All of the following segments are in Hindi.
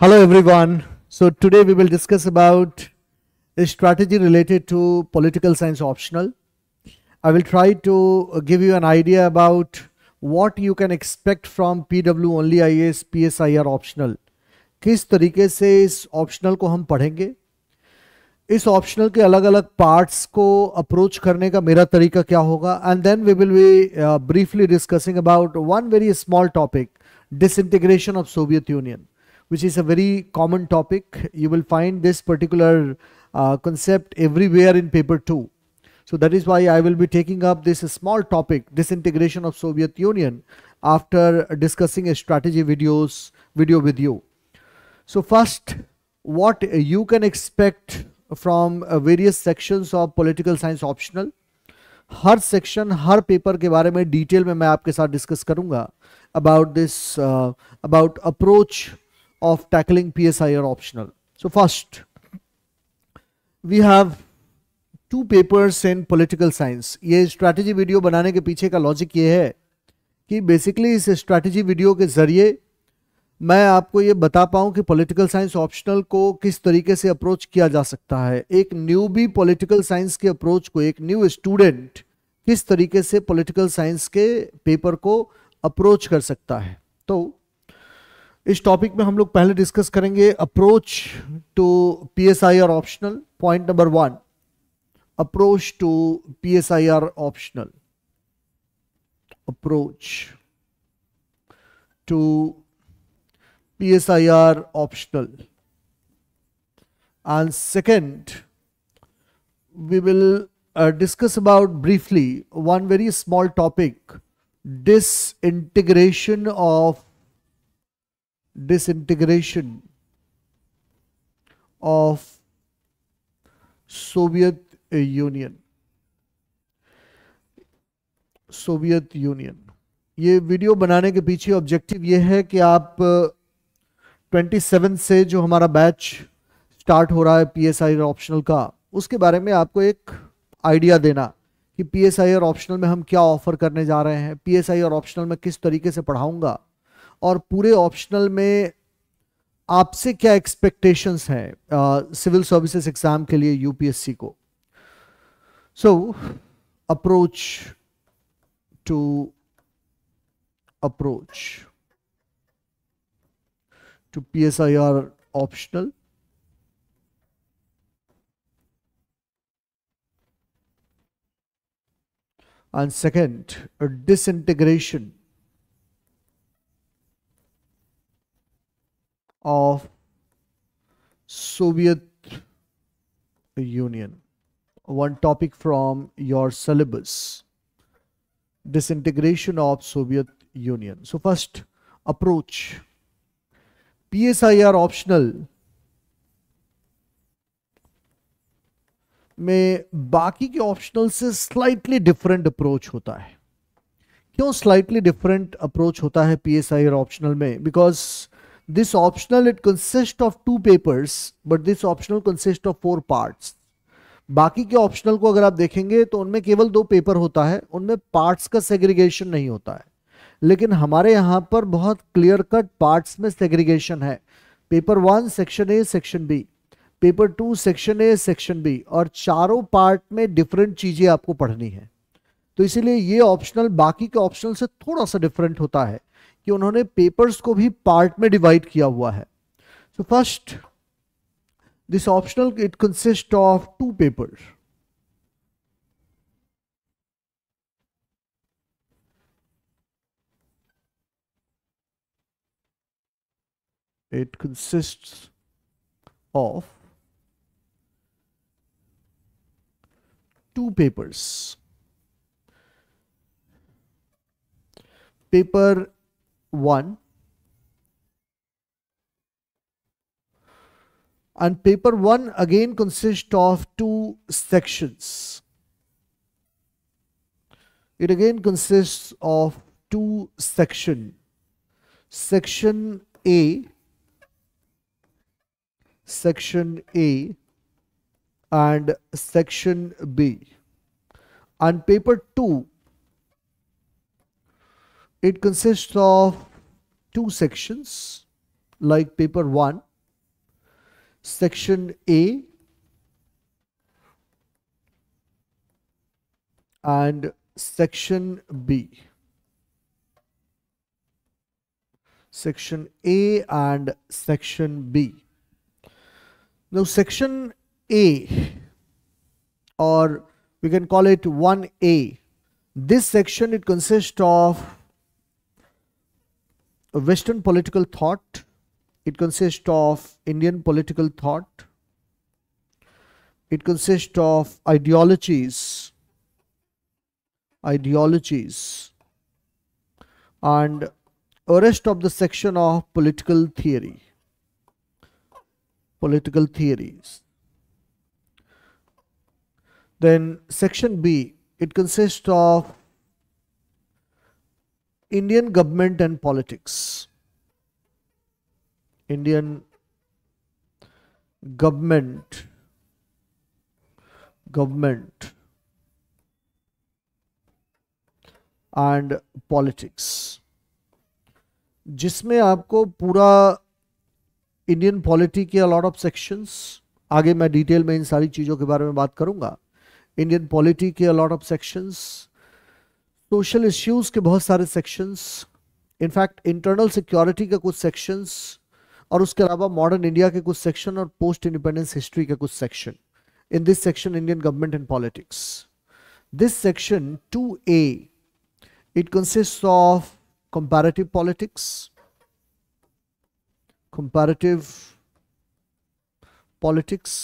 Hello everyone. So today we will discuss about a strategy related to political science optional. I will try to give you an idea about what you can expect from PW only IAS PSIR optional. किस तरीके से इस ऑप्शनल को हम पढ़ेंगे इस ऑप्शनल के अलग अलग पार्ट्स को अप्रोच करने का मेरा तरीका क्या होगा and then we will be briefly discussing about one very small topic disintegration of Soviet Union. which is a very common topic. You will find this particular uh, concept everywhere in paper 2. So that is why I will be taking up this small topic, disintegration of Soviet Union, after discussing a strategy videos video with you. So first, what you can expect from uh, various sections of political science optional. Her section her paper के बारे में डिटेल में मैं आपके साथ डिस्कस करूंगा about this about approach of tackling PSIR optional. So first, we have two papers in political science ये स्ट्रैटेजी वीडियो बनाने के पीछे का लॉजिक ये है कि बेसिकली इस स्ट्रैटेजी वीडियो के ज़रिए मैं आपको ये बता पाऊँ कि पॉलिटिकल साइंस ऑप्शनल को किस तरीके से अप्रोच किया जा सकता है। एक न्यू भी पॉलिटिकल साइंस के अप्रोच को एक न्यू स्टूडेंट किस तरीके से पॉलिटिकल साइंस के पेपर को अप्रोच कर सकता है। तो इस टॉपिक में हम लोग पहले डिस्कस करेंगे approach to P S I R optional point number one approach to P S I R optional approach to P S I R optional and second we will discuss about briefly one very small topic disintegration of disintegration of Soviet Union Soviet Union ये वीडियो बनाने के पीछे ऑब्जेक्टिव ये है कि आप 27 से जो हमारा बैच स्टार्ट हो रहा है पी एस आई ऑप्शनल का, उसके बारे में आपको एक आइडिया देना कि पी एस आई ऑप्शनल में हम क्या ऑफ़र करने जा रहे हैं पी एस आई ऑप्शनल में किस तरीके से पढ़ाऊँगा। और पूरे ऑप्शनल में आपसे क्या एक्सपेक्टेशंस हैं सिविल सर्विसेज़ एग्ज़ाम के लिए यूपीएससी को? So approach to approach to P S I R optional second, a disintegration of Soviet Union. One topic from your syllabus. Disintegration of Soviet Union. So first, approach. PSIR optional में बाकी के ऑप्शनल से स्लाइटली डिफरेंट अप्रोच होता है क्यों स्लाइटली डिफरेंट अप्रोच होता है पी एस आई ऑप्शनल में because this optional, it consists of two papers, but this optional consists of four parts. बाकी के ऑप्शनल को अगर आप देखेंगे तो उनमें केवल दो पेपर होता है, उनमें पार्ट्स का सेग्रीगेशन नहीं होता है। लेकिन हमारे यहाँ पर बहुत क्लियर कट पार्ट्स में सेग्रीगेशन है। Paper one section A section B paper two section A section B और चारों पार्ट में डिफरेंट चीज़ें आपको पढ़नी है। तो इसीलिए ये ऑप्शनल बाकी के ऑप्शनल से थोड़ा सा डिफरेंट होता है। कि उन्होंने पेपर्स को भी पार्ट में डिवाइड किया हुआ है। So first this optional it consist of two paper it consists of two papers. Paper 1 and paper 1 again consists of two sections. It again consists of two section. Section a section a and section b. And paper 2 it consists of two sections like paper 1, section A and section B. Section A and section B. Now section A or we can call it 1A. This section it consists of Western political thought. It consists of Indian political thought. It consists of ideologies, ideologies, and a rest of the section of political theory, political theories. Then section B, it consists of Indian government and politics. Indian government government and politics जिसमें आपको पूरा इंडियन पॉलिटी के अलॉट ऑफ़ सेक्शंस आगे मैं डिटेल में इन सारी चीज़ों के बारे में बात करूँगा इंडियन पॉलिटी के a lot of sections social issues के बहुत सारे सेक्शंस इनफैक्ट इंटरनल सिक्योरिटी के कुछ सेक्शंस और उसके अलावा मॉडर्न इंडिया के कुछ सेक्शन और पोस्ट इंडिपेंडेंस हिस्ट्री के कुछ section in this section Indian government and politics this section two A it consist of comparative politics comparative politics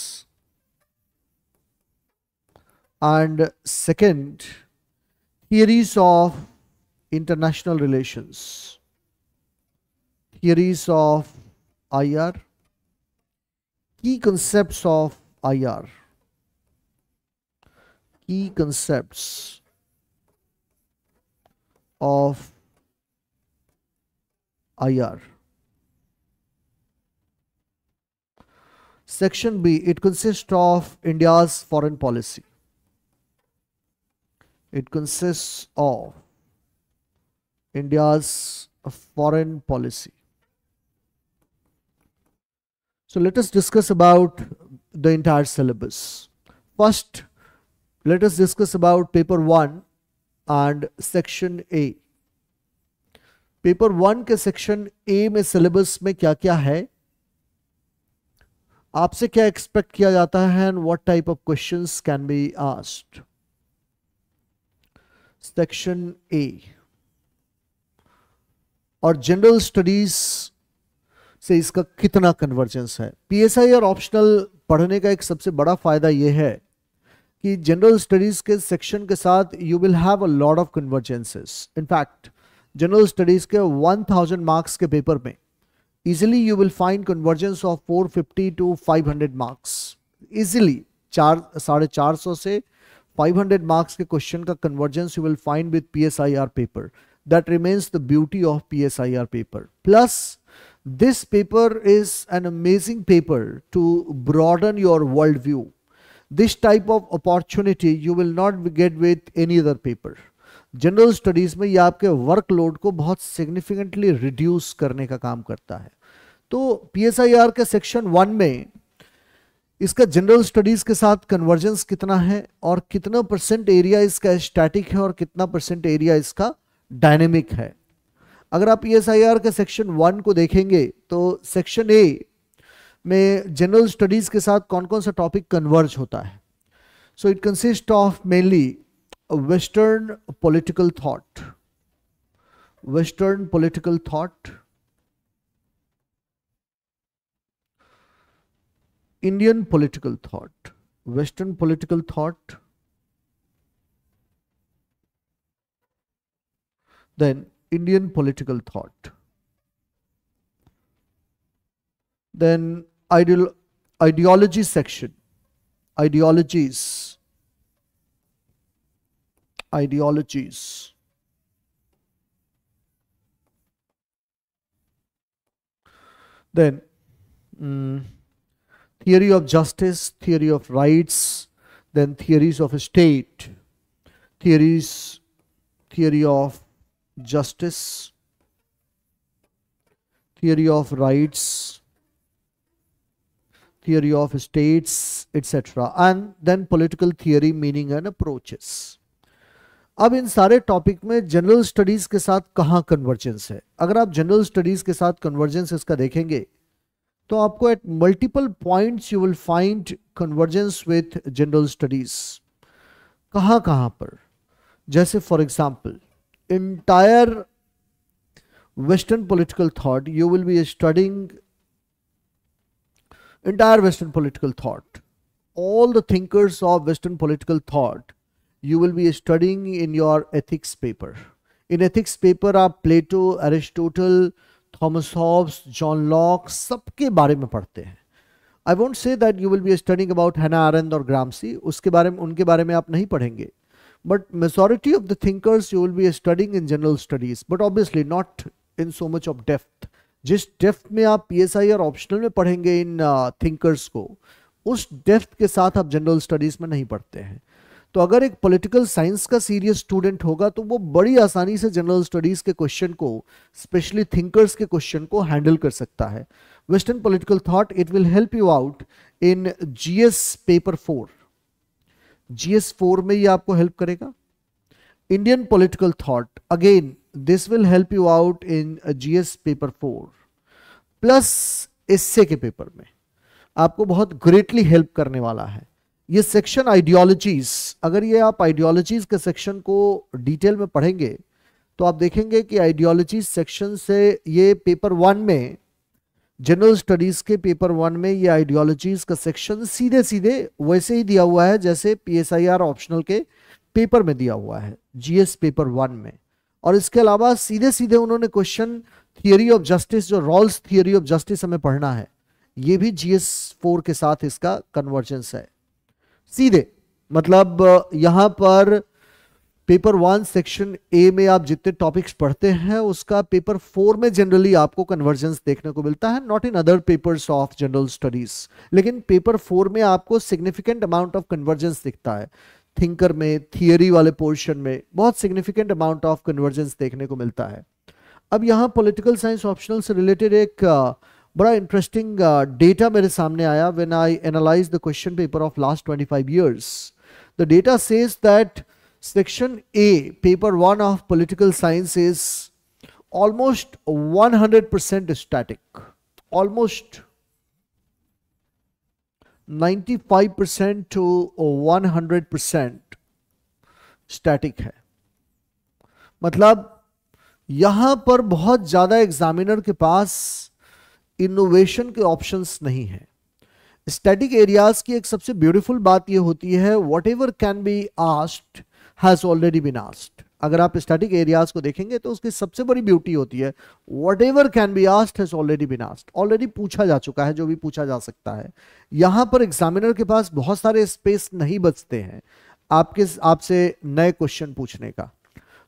and second theories of international relations, theories of IR, key concepts of IR, key concepts of IR. Section B, it consists of India's foreign policy. It consists of India's foreign policy. So let us discuss about the entire syllabus. First, let us discuss about paper 1 and section A. Paper one के सेक्शन ए में सिलेबस में क्या क्या है आपसे क्या एक्सपेक्ट किया जाता है and what type of questions can be asked section A और जनरल स्टडीज़ से इसका कितना कन्वर्जेंस है? पीएसआई और ऑप्शनल पढ़ने का एक सबसे बड़ा फ़ायदा यह है कि जनरल स्टडीज़ के सेक्शन के साथ you will have a lot of convergences in fact general studies के 1000 मार्क्स के पेपर में easily you will find convergence of 450 to 500 marks easily चार, साढ़े चार सौ से 500 marks के question का convergence you will find with PSIR paper. That remains the beauty of PSIR paper. Plus, this paper is an amazing paper to broaden your worldview. This type of opportunity you will not get with any other paper. General studies में ये आपके वर्कलोड को बहुत सिग्निफिकेंटली रिड्यूस करने का काम करता है तो पीएसआईआर के सेक्शन वन में इसका जनरल स्टडीज़ के साथ कन्वर्जेंस कितना है और कितना परसेंट एरिया इसका स्टैटिक है और कितना परसेंट एरिया इसका डायनेमिक है। अगर आप ई e के सेक्शन वन को देखेंगे तो सेक्शन ए में जनरल स्टडीज़ के साथ कौन कौन सा टॉपिक कन्वर्ज होता है? So it consist of mainly western political thought western political thought Indian political thought, Western political thought, then Indian political thought, then ideal, ideology section, ideologies, ideologies. Then, mm, theory of justice, theory of rights, then theories of state, theories, theory of justice, theory of rights theory of states etc and then political theory meaning and approaches अब इन सारे टॉपिक में जनरल स्टडीज़ के साथ कहाँ कन्वर्जेंस है अगर आप जनरल स्टडीज़ के साथ कन्वर्जेंस इसका देखेंगे तो आपको at multiple points you will find convergence with general studies कहाँ कहाँ पर? जैसे for example entire western political thought you will be studying entire western political thought all the thinkers of western political thought you will be studying in your ethics paper in ethics paper आप Plato Aristotle Thomas Hobbes John Locke सबके बारे में पढ़ते हैं। I won't say that you will be studying about Hannah Arendt और ग्रामसी उसके बारे में उनके बारे में आप नहीं पढ़ेंगे। But majority of the thinkers you will be studying in general studies but obviously not in so much of depth जिस डेफ्थ में आप पी एस आई और ऑप्शनल में पढ़ेंगे इन थिंकर्स uh, को उस डेफ्थ के साथ आप जनरल स्टडीज़ में नहीं पढ़ते हैं। तो अगर एक पॉलिटिकल साइंस का सीरियस स्टूडेंट होगा तो वो बड़ी आसानी से जनरल स्टडीज़ के क्वेश्चन को स्पेशली थिंकर्स के क्वेश्चन को हैंडल कर सकता है। Western political thought it will help you out in GS paper four GS four में ये आपको हेल्प करेगा। Indian political thought again this will help you out in GS paper four plus essay के पेपर में। आपको बहुत ग्रेटली हेल्प करने वाला है। ये सेक्शन आइडियोलॉजीज अगर ये आप आइडियोलॉजीज के सेक्शन को डिटेल में पढ़ेंगे तो आप देखेंगे कि आइडियोलॉजी सेक्शन से ये पेपर वन में जनरल स्टडीज़ के पेपर वन में ये आइडियोलॉजीज का सेक्शन सीधे सीधे वैसे ही दिया हुआ है, जैसे पीएसआईआर ऑप्शनल के पेपर में दिया हुआ है जीएस पेपर वन में। और इसके अलावा सीधे सीधे उन्होंने क्वेश्चन थियोरी ऑफ़ जस्टिस जो रॉल्स थियोरी ऑफ़ जस्टिस हमें पढ़ना है, ये भी जीएस फोर के साथ इसका कन्वर्जेंस है। सीधे। मतलब यहाँ पर पेपर वन सेक्शन ए में आप जितने टॉपिक्स पढ़ते हैं उसका पेपर फोर में जनरली आपको कन्वर्जेंस देखने को मिलता है not in other papers of general studies लेकिन पेपर फोर में आपको सिग्निफिकेंट अमाउंट ऑफ़ कन्वर्जेंस दिखता है। थिंकर में थियरी वाले पोर्शन में बहुत सिग्निफिकेंट अमाउंट ऑफ़ कन्वर्जेंस देखने को मिलता है। अब यहाँ पॉलिटिकल साइंस ऑप्शनल से रिलेटेड एक uh, बड़ा इंटरेस्टिंग डेटा uh, मेरे सामने आया when I analyse the question paper of last 25 years the data says that section A paper one of political science is almost 100% static. Almost 95% to 100% static है. मतलब यहाँ पर बहुत ज़्यादा एग्जामिनर के पास इनोवेशन के ऑप्शंस नहीं है। स्टैटिक एरियाज़ की एक सबसे ब्यूटीफुल बात यह होती है whatever can be asked has already been asked अगर आप स्टैटिक एरियाज़ को देखेंगे तो उसकी सबसे बड़ी ब्यूटी होती है whatever can be asked has already been asked already पूछा जा चुका है, जो भी पूछा जा सकता है। यहाँ पर एग्जामिनर के पास बहुत सारे स्पेस नहीं बचते हैं आपके, आपसे नए क्वेश्चन पूछने का।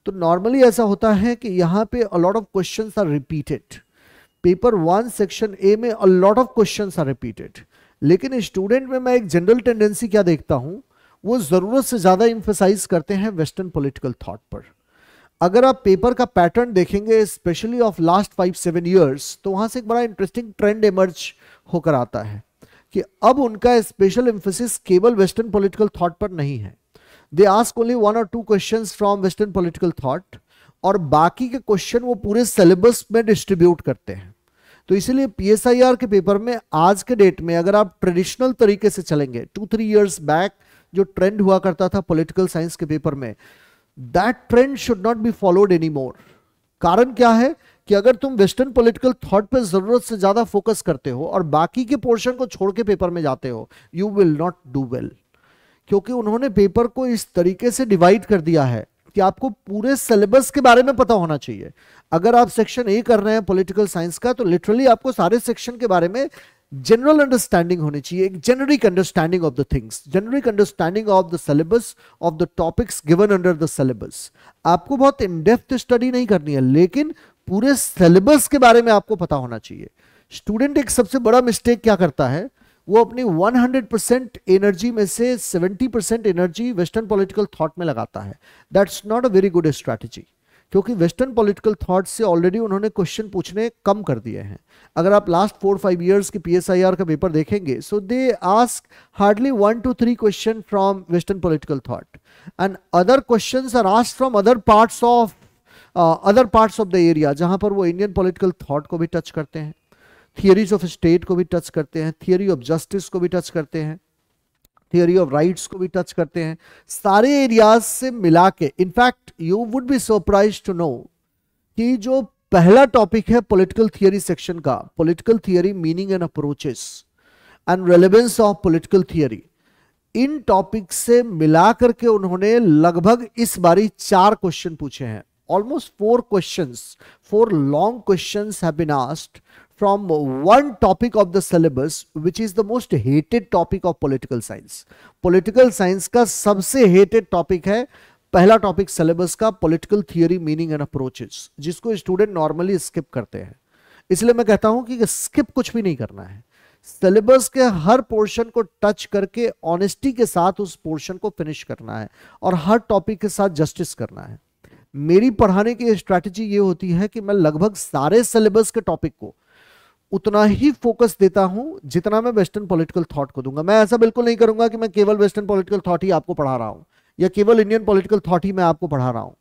तो नॉर्मली ऐसा होता है कि यहाँ पे a lot of question are repeated paper one section A में a lot of question are repeated लेकिन स्टूडेंट में मैं एक जनरल टेंडेंसी क्या देखता हूँ? वो ज़रूरत से ज़्यादा इंफेसाइज करते हैं वेस्टर्न पॉलिटिकल थॉट पर। अगर आप पेपर का पैटर्न देखेंगे specially of last five seven years तो वहाँ से एक बड़ा इंटरेस्टिंग ट्रेंड इमर्ज होकर आता है कि अब उनका स्पेशल इंफोसिस केवल वेस्टर्न पॉलिटिकल थॉट पर नहीं है। दे आस्क ओनली वन और two questions from western political thought और बाकी के क्वेश्चन वो पूरे सिलेबस में डिस्ट्रीब्यूट करते हैं। तो इसीलिए पीएसआईआर के पेपर में आज के डेट में अगर आप ट्रेडिशनल तरीके से चलेंगे टू थ्री इयर्स बैक जो ट्रेंड हुआ करता था पॉलिटिकल साइंस के पेपर में that trend should not be followed any more कारण क्या है कि अगर तुम वेस्टर्न पॉलिटिकल थॉट पे ज़रूरत से ज़्यादा फोकस करते हो और बाकी के पोर्शन को छोड़ के पेपर में जाते हो you will not do well क्योंकि उन्होंने पेपर को इस तरीके से डिवाइड कर दिया है कि आपको पूरे सिलेबस के बारे में पता होना चाहिए। अगर आप सेक्शन ए कर रहे हैं पॉलिटिकल साइंस का तो लिटरली आपको सारे सेक्शन के बारे में जनरल अंडरस्टैंडिंग होनी चाहिए, एक generic understanding of the things generic understanding of the syllabus of the topics given under the syllabus आपको बहुत इनडेप्थ स्टडी नहीं करनी है, लेकिन पूरे सिलेबस के बारे में आपको पता होना चाहिए। स्टूडेंट एक सबसे बड़ा मिस्टेक क्या करता है? वो अपनी 100% एनर्जी में से 70% एनर्जी वेस्टर्न पॉलिटिकल थॉट में लगाता है। That's not a very good strategy क्योंकि वेस्टर्न पॉलिटिकल थॉट से ऑलरेडी उन्होंने क्वेश्चन पूछने कम कर दिए हैं। अगर आप लास्ट फोर फाइव इयर्स की पीएसआईआर का पेपर देखेंगे so they ask hardly one two three question from western political thought and other question are ask from other parts of other parts of the area जहाँ पर वो इंडियन पॉलिटिकल थॉट को भी टच करते हैं। थियरीज ऑफ़ स्टेट को भी टच करते हैं थियरी ऑफ़ जस्टिस को भी टच करते हैं थियोरी ऑफ़ राइट्स को भी टच करते हैं, सारे एरियाज़ से मिला के in fact you would be surprise to know कि जो पहला टॉपिक है पॉलिटिकल थियरी सेक्शन का political theory meaning and approaches and relevance of political theory in topic से मिला करके उन्होंने लगभग इस बारी चार क्वेश्चन पूछे हैं। Almost four questions four long questions have been from one topic of the syllabus, which is the most hated topic of political science. Political science का सबसे hated topic है पहला टॉपिक सिलेबस का political theory meaning and approaches जिसको स्टूडेंट नॉर्मली स्किप करते हैं इसलिए मैं कहता हूँ कि स्किप कुछ भी नहीं करना है सिलेबस के हर पोर्शन को टच करके ऑनेस्टी के साथ उस पोर्शन को फिनिश करना है और हर टॉपिक के साथ जस्टिस करना है मेरी पढ़ाने की स्ट्रैटेजी ये होती है कि मैं लगभग सारे सिलेबस के टॉपिक को उतना ही फोकस देता हूँ जितना मैं वेस्टर्न पॉलिटिकल थॉट को दूँगा। मैं ऐसा बिल्कुल नहीं करूँगा कि मैं केवल वेस्टर्न पॉलिटिकल थॉट ही आपको पढ़ा रहा हूँ, या केवल इंडियन पॉलिटिकल थॉट ही मैं आपको पढ़ा रहा हूँ।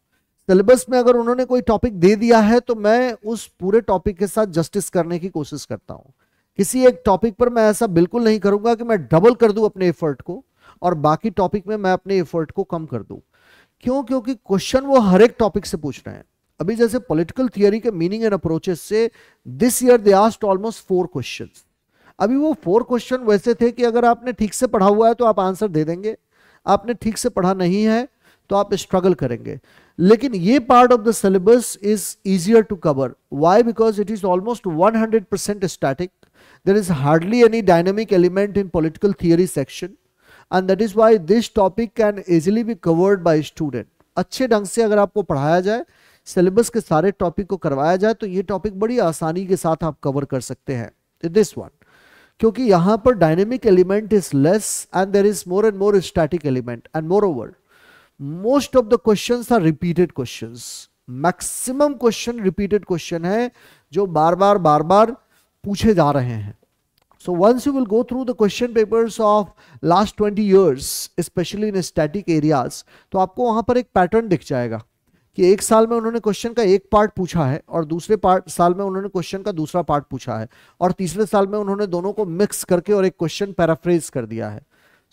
सिलेबस में अगर उन्होंने कोई टॉपिक दे दिया है तो मैं उस पूरे टॉपिक के साथ जस्टिस करने की कोशिश करता हूँ। किसी एक टॉपिक पर मैं ऐसा बिल्कुल नहीं करूँगा कि मैं डबल कर दूँ अपने एफर्ट को, और बाकी टॉपिक में मैं अपने एफर्ट को कम कर दूँ। क्यों? क्योंकि क्वेश्चन वो हर एक टॉपिक से पूछ रहे हैं। अभी जैसे पॉलिटिकल थियरी के मीनिंग एंड अप्रोचेस से this year they asked almost four question अभी वो फोर क्वेश्चन वैसे थे कि अगर आपने ठीक से पढ़ा हुआ है तो आप आंसर दे देंगे। आपने ठीक से पढ़ा नहीं है तो आप स्ट्रगल करेंगे। लेकिन ये part of the syllabus is easier to cover why because it is almost 100 percent static there is hardly any dynamic element in political theory section and that is why this topic can easily be covered by student अच्छे ढंग से अगर आपको पढ़ाया जाए सिलेबस के सारे टॉपिक को करवाया जाए तो ये टॉपिक बड़ी आसानी के साथ आप कवर कर सकते हैं। दिस वन क्योंकि यहाँ पर dynamic element is less and there is more and more static element and moreover most of the question are repeated question maximum question repeated question है, जो बार बार बार बार पूछे जा रहे हैं। So once you will go through the question papers of last 20 years, especially in static areas तो आपको वहाँ पर एक पैटर्न दिख जाएगा। कि एक साल में उन्होंने क्वेश्चन का एक पार्ट पूछा है और दूसरे पार्ट साल में उन्होंने क्वेश्चन का दूसरा पार्ट पूछा है और तीसरे साल में उन्होंने दोनों को मिक्स करके और एक क्वेश्चन पैराफ्रेज कर दिया है।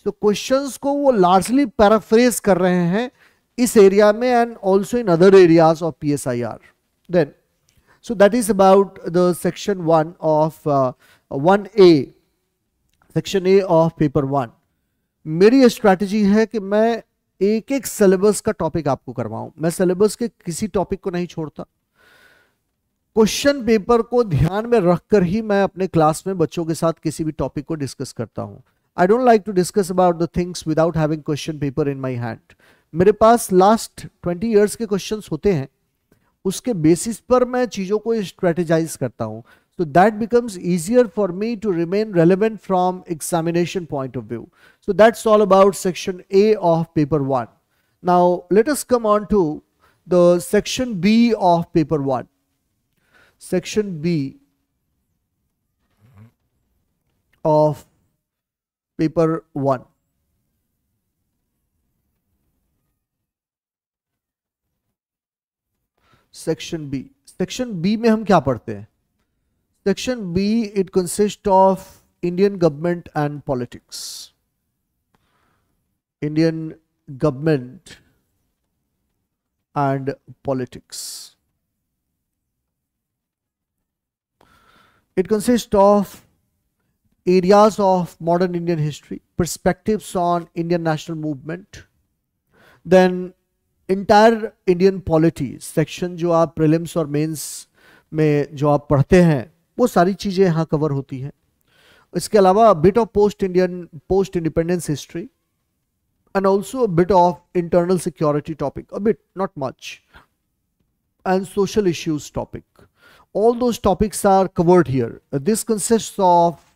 तो क्वेश्चंस को वो लार्जली पैराफ्रेज कर रहे हैं इस एरिया में and also in other areas of P S I R then so that is about the section one of one A section A of paper one मेरी स्ट्रैटेजी है कि मैं एक एक सिलेबस का टॉपिक आपको करवाऊं। मैं सिलेबस के किसी टॉपिक को नहीं छोड़ता। क्वेश्चन पेपर को ध्यान में रखकर ही मैं अपने क्लास में बच्चों के साथ किसी भी टॉपिक को डिस्कस करता हूँ। I don't like to discuss about the things without having question paper in my hand मेरे पास लास्ट ट्वेंटी ईयर्स के क्वेश्चन होते हैं। उसके बेसिस पर मैं चीज़ों को स्ट्रेटेजाइज करता हूँ। So that becomes easier for me to remain relevant from examination point of view. So that's all about section A of paper 1. Now let us come on to the section B of paper 1. Section B of paper 1. Section B. Section B में हम क्या पढ़ते हैं Section B, it consists of Indian government and politics. Indian government and politics. It consists of areas of modern Indian history, perspectives on Indian national movement, then entire Indian polity section जो आप prelims और mains में जो आप पढ़ते हैं वो सारी चीज़ें यहाँ कवर होती है। इसके अलावा bit of post Indian post independence history and also bit of internal security topic a bit not much and social issues topic although topics are covered here this consist of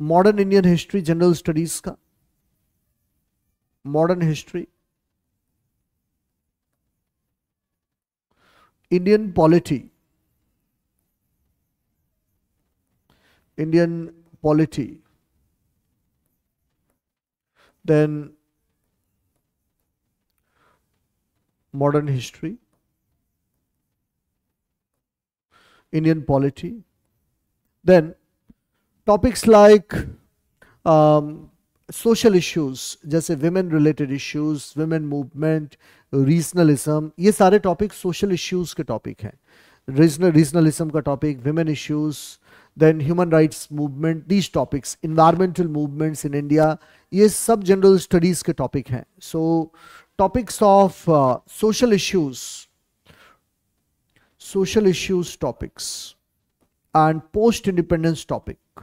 modern Indian history general studies का modern history Indian polity Indian polity. Then modern history. Indian polity. Then topics like um, social issues जैसे women related issues women movement regionalism ये सारे टॉपिक सोशल इश्यूज़ के टॉपिक हैं रीजनल रीजनलिज्म का topic women issues then human rights movement these topics environmental movements in India ये सब जनरल स्टडीज़ के टॉपिक हैं. So topics of social issues social issues topics, and post independence topic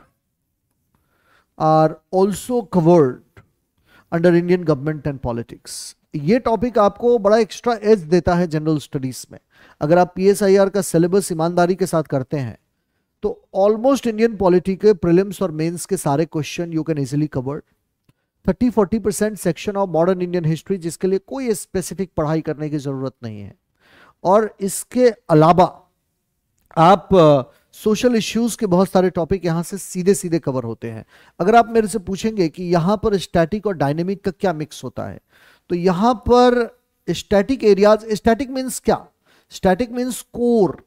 are also covered under Indian government and politics ये टॉपिक आपको बड़ा एक्स्ट्रा एज देता है जनरल स्टडीज़ में. अगर आप पीएसआईआर का सिलेबस ईमानदारी के साथ करते हैं तो ऑलमोस्ट इंडियन पॉलिटी के प्रिलिम्स और मेंस के सारे question you can easily covered thirty forty percent section of modern Indian history जिसके लिए कोई स्पेसिफिक पढ़ाई करने की ज़रूरत नहीं है। और इसके अलावा आप सोशल इश्यूज़ के बहुत सारे टॉपिक यहाँ से सीधे सीधे कवर होते हैं। अगर आप मेरे से पूछेंगे कि यहाँ पर स्टैटिक और डायनेमिक का क्या मिक्स होता है तो यहाँ पर स्टैटिक एरियाज़ स्टैटिक मीन्स क्या? स्टैटिक मीन्स कोर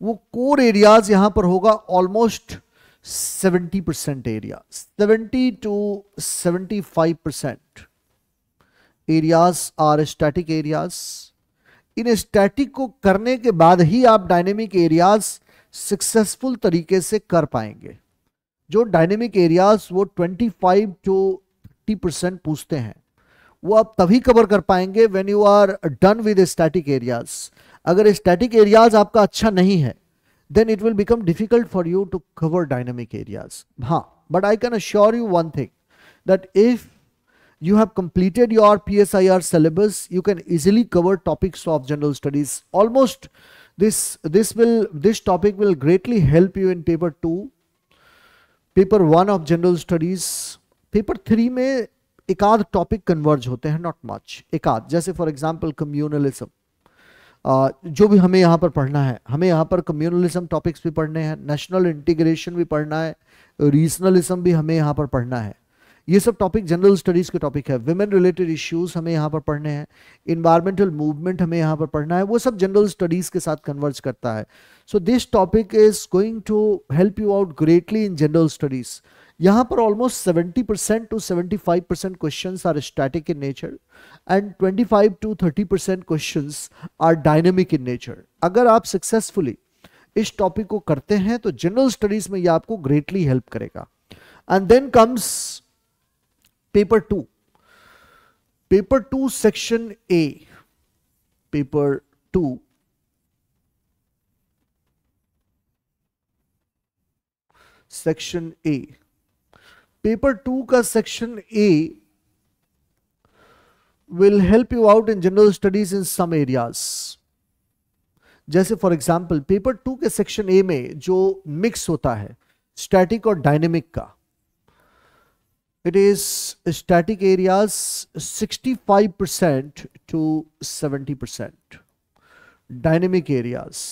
वो कोर एरियाज़ यहाँ पर होगा almost 70 percent area 70 to 75 percent areas are static areas in static को करने के बाद ही आप डायनेमिक एरियाज़ सक्सेसफुल तरीके से कर पाएँगे। जो डायनेमिक एरियाज़ वो 25 टू 30 परसेंट पूछते हैं, वो आप तभी कवर कर पाएँगे when you are done with static areas अगर स्टैटिक एरियाज़ आपका अच्छा नहीं है then it will become difficult for you to cover dynamic areas हाँ but I can assure you one thing that if you have completed your PSIR syllabus, you can easily cover topics of general studies. Almost this this will this topic will greatly help you in paper 2 paper one of general studies paper three में एक आध टॉपिक कन्वर्ज होते हैं नॉट मच एक आध जैसे फॉर एग्जांपल कम्युनलिज्म जो भी हमें यहाँ पर पढ़ना है, हमें यहाँ पर कम्युनलिज्म टॉपिक्स भी पढ़ने हैं नेशनल इंटीग्रेशन भी पढ़ना है रीजनलिज्म भी हमें यहाँ पर पढ़ना है। ये सब टॉपिक जनरल स्टडीज़ के टॉपिक है। विमेन रिलेटेड इश्यूज़ हमें यहाँ पर पढ़ने हैं इन्वायरमेंटल मूवमेंट हमें यहाँ पर पढ़ना है, वो सब जनरल स्टडीज़ के साथ कन्वर्ज करता है। So this topic is going to help you out greatly in general studies यहाँ पर almost 70 percent to 75 percent question are static in nature and 25 to 30 percent question are dynamic in nature अगर आप सक्सेसफुली इस टॉपिक को करते हैं तो जनरल स्टडीज़ में ये आपको ग्रेटली हेल्प करेगा। And then comes paper two paper two section A paper two section a. Paper two का section A will help you out in general studies in some areas जैसे फॉर एग्जांपल पेपर टू के सेक्शन ए में जो मिक्स होता है स्टैटिक और डायनेमिक का it is static areas 65 percent to 70 percent dynamic areas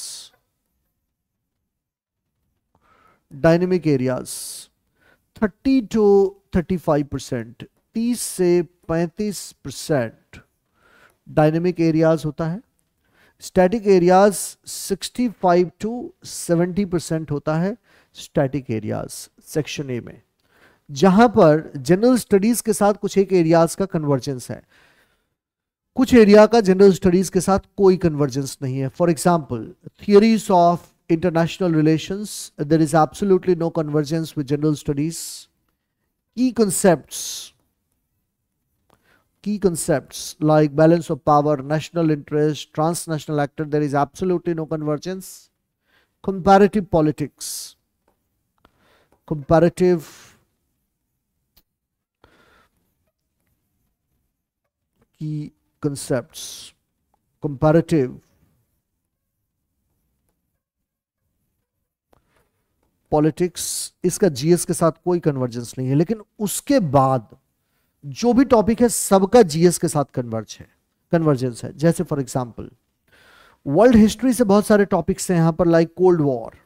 dynamic areas 30 to 35% 30 से 35 परसेंट डायनेमिक एरियाज़ होता है। स्टैटिक एरियाज़ 65 टू 70 परसेंट होता है स्टैटिक एरियाज़ सेक्शन ए में। जहाँ पर जनरल स्टडीज़ के साथ कुछ एक एरियाज़ का कन्वर्जेंस है। कुछ एरिया का जनरल स्टडीज़ के साथ कोई कन्वर्जेंस नहीं है। For example theories of international relations. There is absolutely no convergence with general studies. Key concepts, key concepts like balance of power, national interest, transnational actor, there is absolutely no convergence. Comparative politics, comparative key concepts, comparative politics इसका जीएस के साथ कोई कन्वर्जेंस नहीं है, लेकिन उसके बाद जो भी टॉपिक है, सबका जीएस के साथ कन्वर्ज है कन्वर्जेंस है। जैसे फॉर एग्जांपल वर्ल्ड हिस्ट्री से बहुत सारे टॉपिक्स हैं यहाँ पर like cold war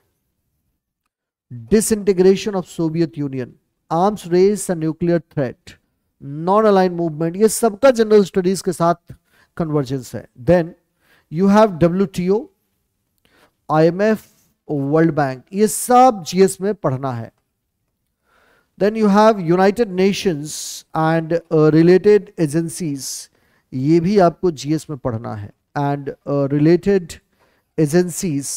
disintegration of Soviet Union arms race and nuclear threat non align movement ये सबका जनरल स्टडीज़ के साथ कन्वर्जेंस है। Then you have W T O I M F world bank ये सब जीएस में पढ़ना है। Then you have United Nations and related agencies ये भी आपको जीएस में पढ़ना है। एंड रिलेटेड एजेंसीज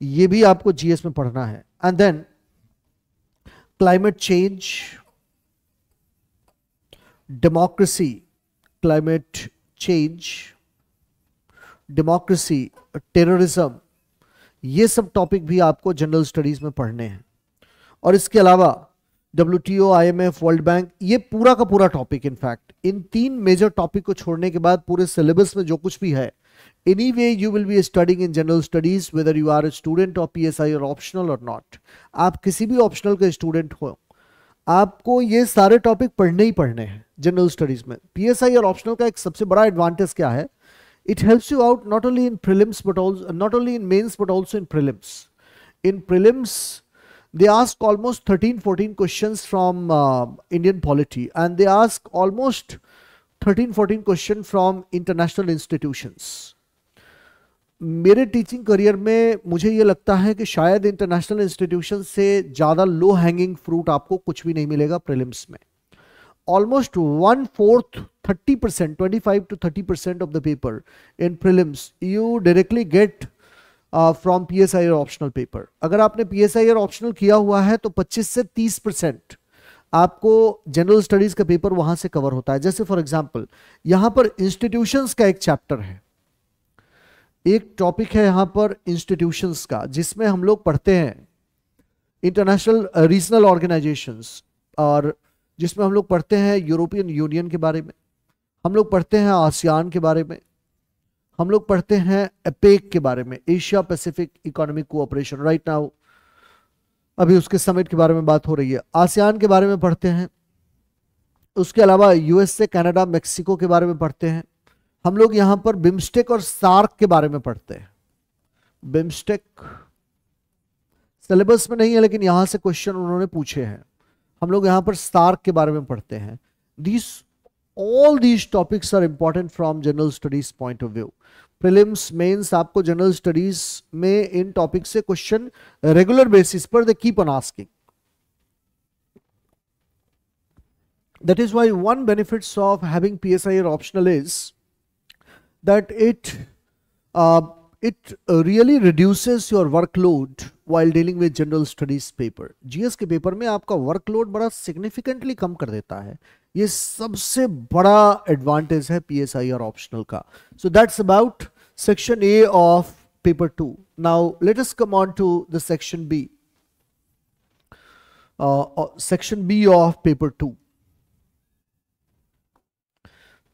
ये भी आपको जीएस में पढ़ना है। And then climate change democracy climate change democracy terrorism ये सब टॉपिक भी आपको जनरल स्टडीज़ में पढ़ने हैं। और इसके अलावा W T O I M F world bank ये पूरा का पूरा टॉपिक इनफैक्ट इन तीन मेजर टॉपिक को छोड़ने के बाद पूरे सिलेबस में जो कुछ भी है anyway you will be studying in general studies whether you are a student of P S I और ऑप्शनल और नॉट आप किसी भी ऑप्शनल के स्टूडेंट हो, आपको ये सारे टॉपिक पढ़ने ही पढ़ने हैं जनरल स्टडीज़ में। पी एस आई और ऑप्शनल का एक सबसे बड़ा एडवांटेज क्या है? It helps you out not only in prelims but also not only in mains but also in prelims in prelims they ask almost 13 14 questions from uh, indian polity and they ask almost 13 14 questions from international institutions मेरे टीचिंग करियर में मुझे ये लगता है कि शायद इंटरनेशनल इंस्टीट्यूशन से ज़्यादा लो हैंगिंग फ्रूट आपको कुछ भी नहीं मिलेगा प्रीलिम्स में almost one fourth 30 percent 25 to 30 percent of the paper in prelims you directly get uh, from PSI or optional paper. अगर आपने PSI और ऑप्शनल किया हुआ है तो 25 से 30 परसेंट आपको जनरल स्टडीज़ का पेपर वहाँ से कवर होता है। जैसे फॉर एग्जांपल यहाँ पर इंस्टीट्यूशंस का एक चैप्टर है। एक टॉपिक है यहाँ पर इंस्टीट्यूशंस का जिसमें हम लोग पढ़ते हैं। इंटरनेशनल रीजनल ऑर्गेनाइजेशंस और जिसमें हम लोग पढ़ते हैं यूरोपियन यूनियन के बारे में। हम लोग पढ़ते हैं आसियान के बारे में, हम लोग पढ़ते हैं एपेक के बारे में, Asia Pacific economic cooperation right now अभी उसके समिट के बारे में बात हो रही है। आसियान के बारे में पढ़ते हैं, उसके अलावा यूएसए कनाडा मेक्सिको के बारे में पढ़ते हैं। हम लोग यहाँ पर बिम्स्टेक और सार्क के बारे में पढ़ते हैं। बिम्स्टेक सिलेबस में नहीं है, लेकिन यहाँ से क्वेश्चन उन्होंने पूछे हैं। हम लोग यहाँ पर सार्क के बारे में पढ़ते हैं। This all these topics are important from general studies point of view prelims mains आपको जनरल स्टडीज़ में इन टॉपिक से क्वेश्चन रेगुलर बेसिस पर they keep on asking that is why one benefits of having psi or optional is that it uh, it really reduces your workload while dealing with general studies paper gs के पेपर में आपका वर्कलोड बड़ा सिग्निफिकेंटली कम कर देता है ये सबसे बड़ा एडवांटेज है पीएसआई और ऑप्शनल का। So that's about section A of paper two now let us come on to the section B section B of paper two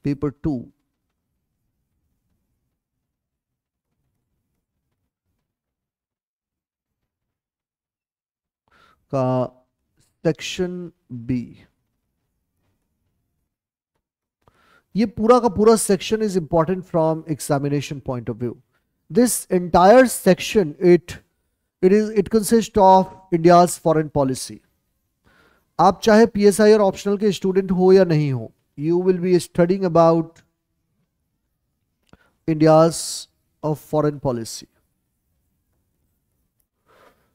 paper two का सेक्शन बी ये पूरा का पूरा section is important from examination point of view this entire section it it is it consist of India's foreign policy आप चाहे पी एस आई और ऑप्शनल के स्टूडेंट हो या नहीं हो you will be studying about India's of foreign policy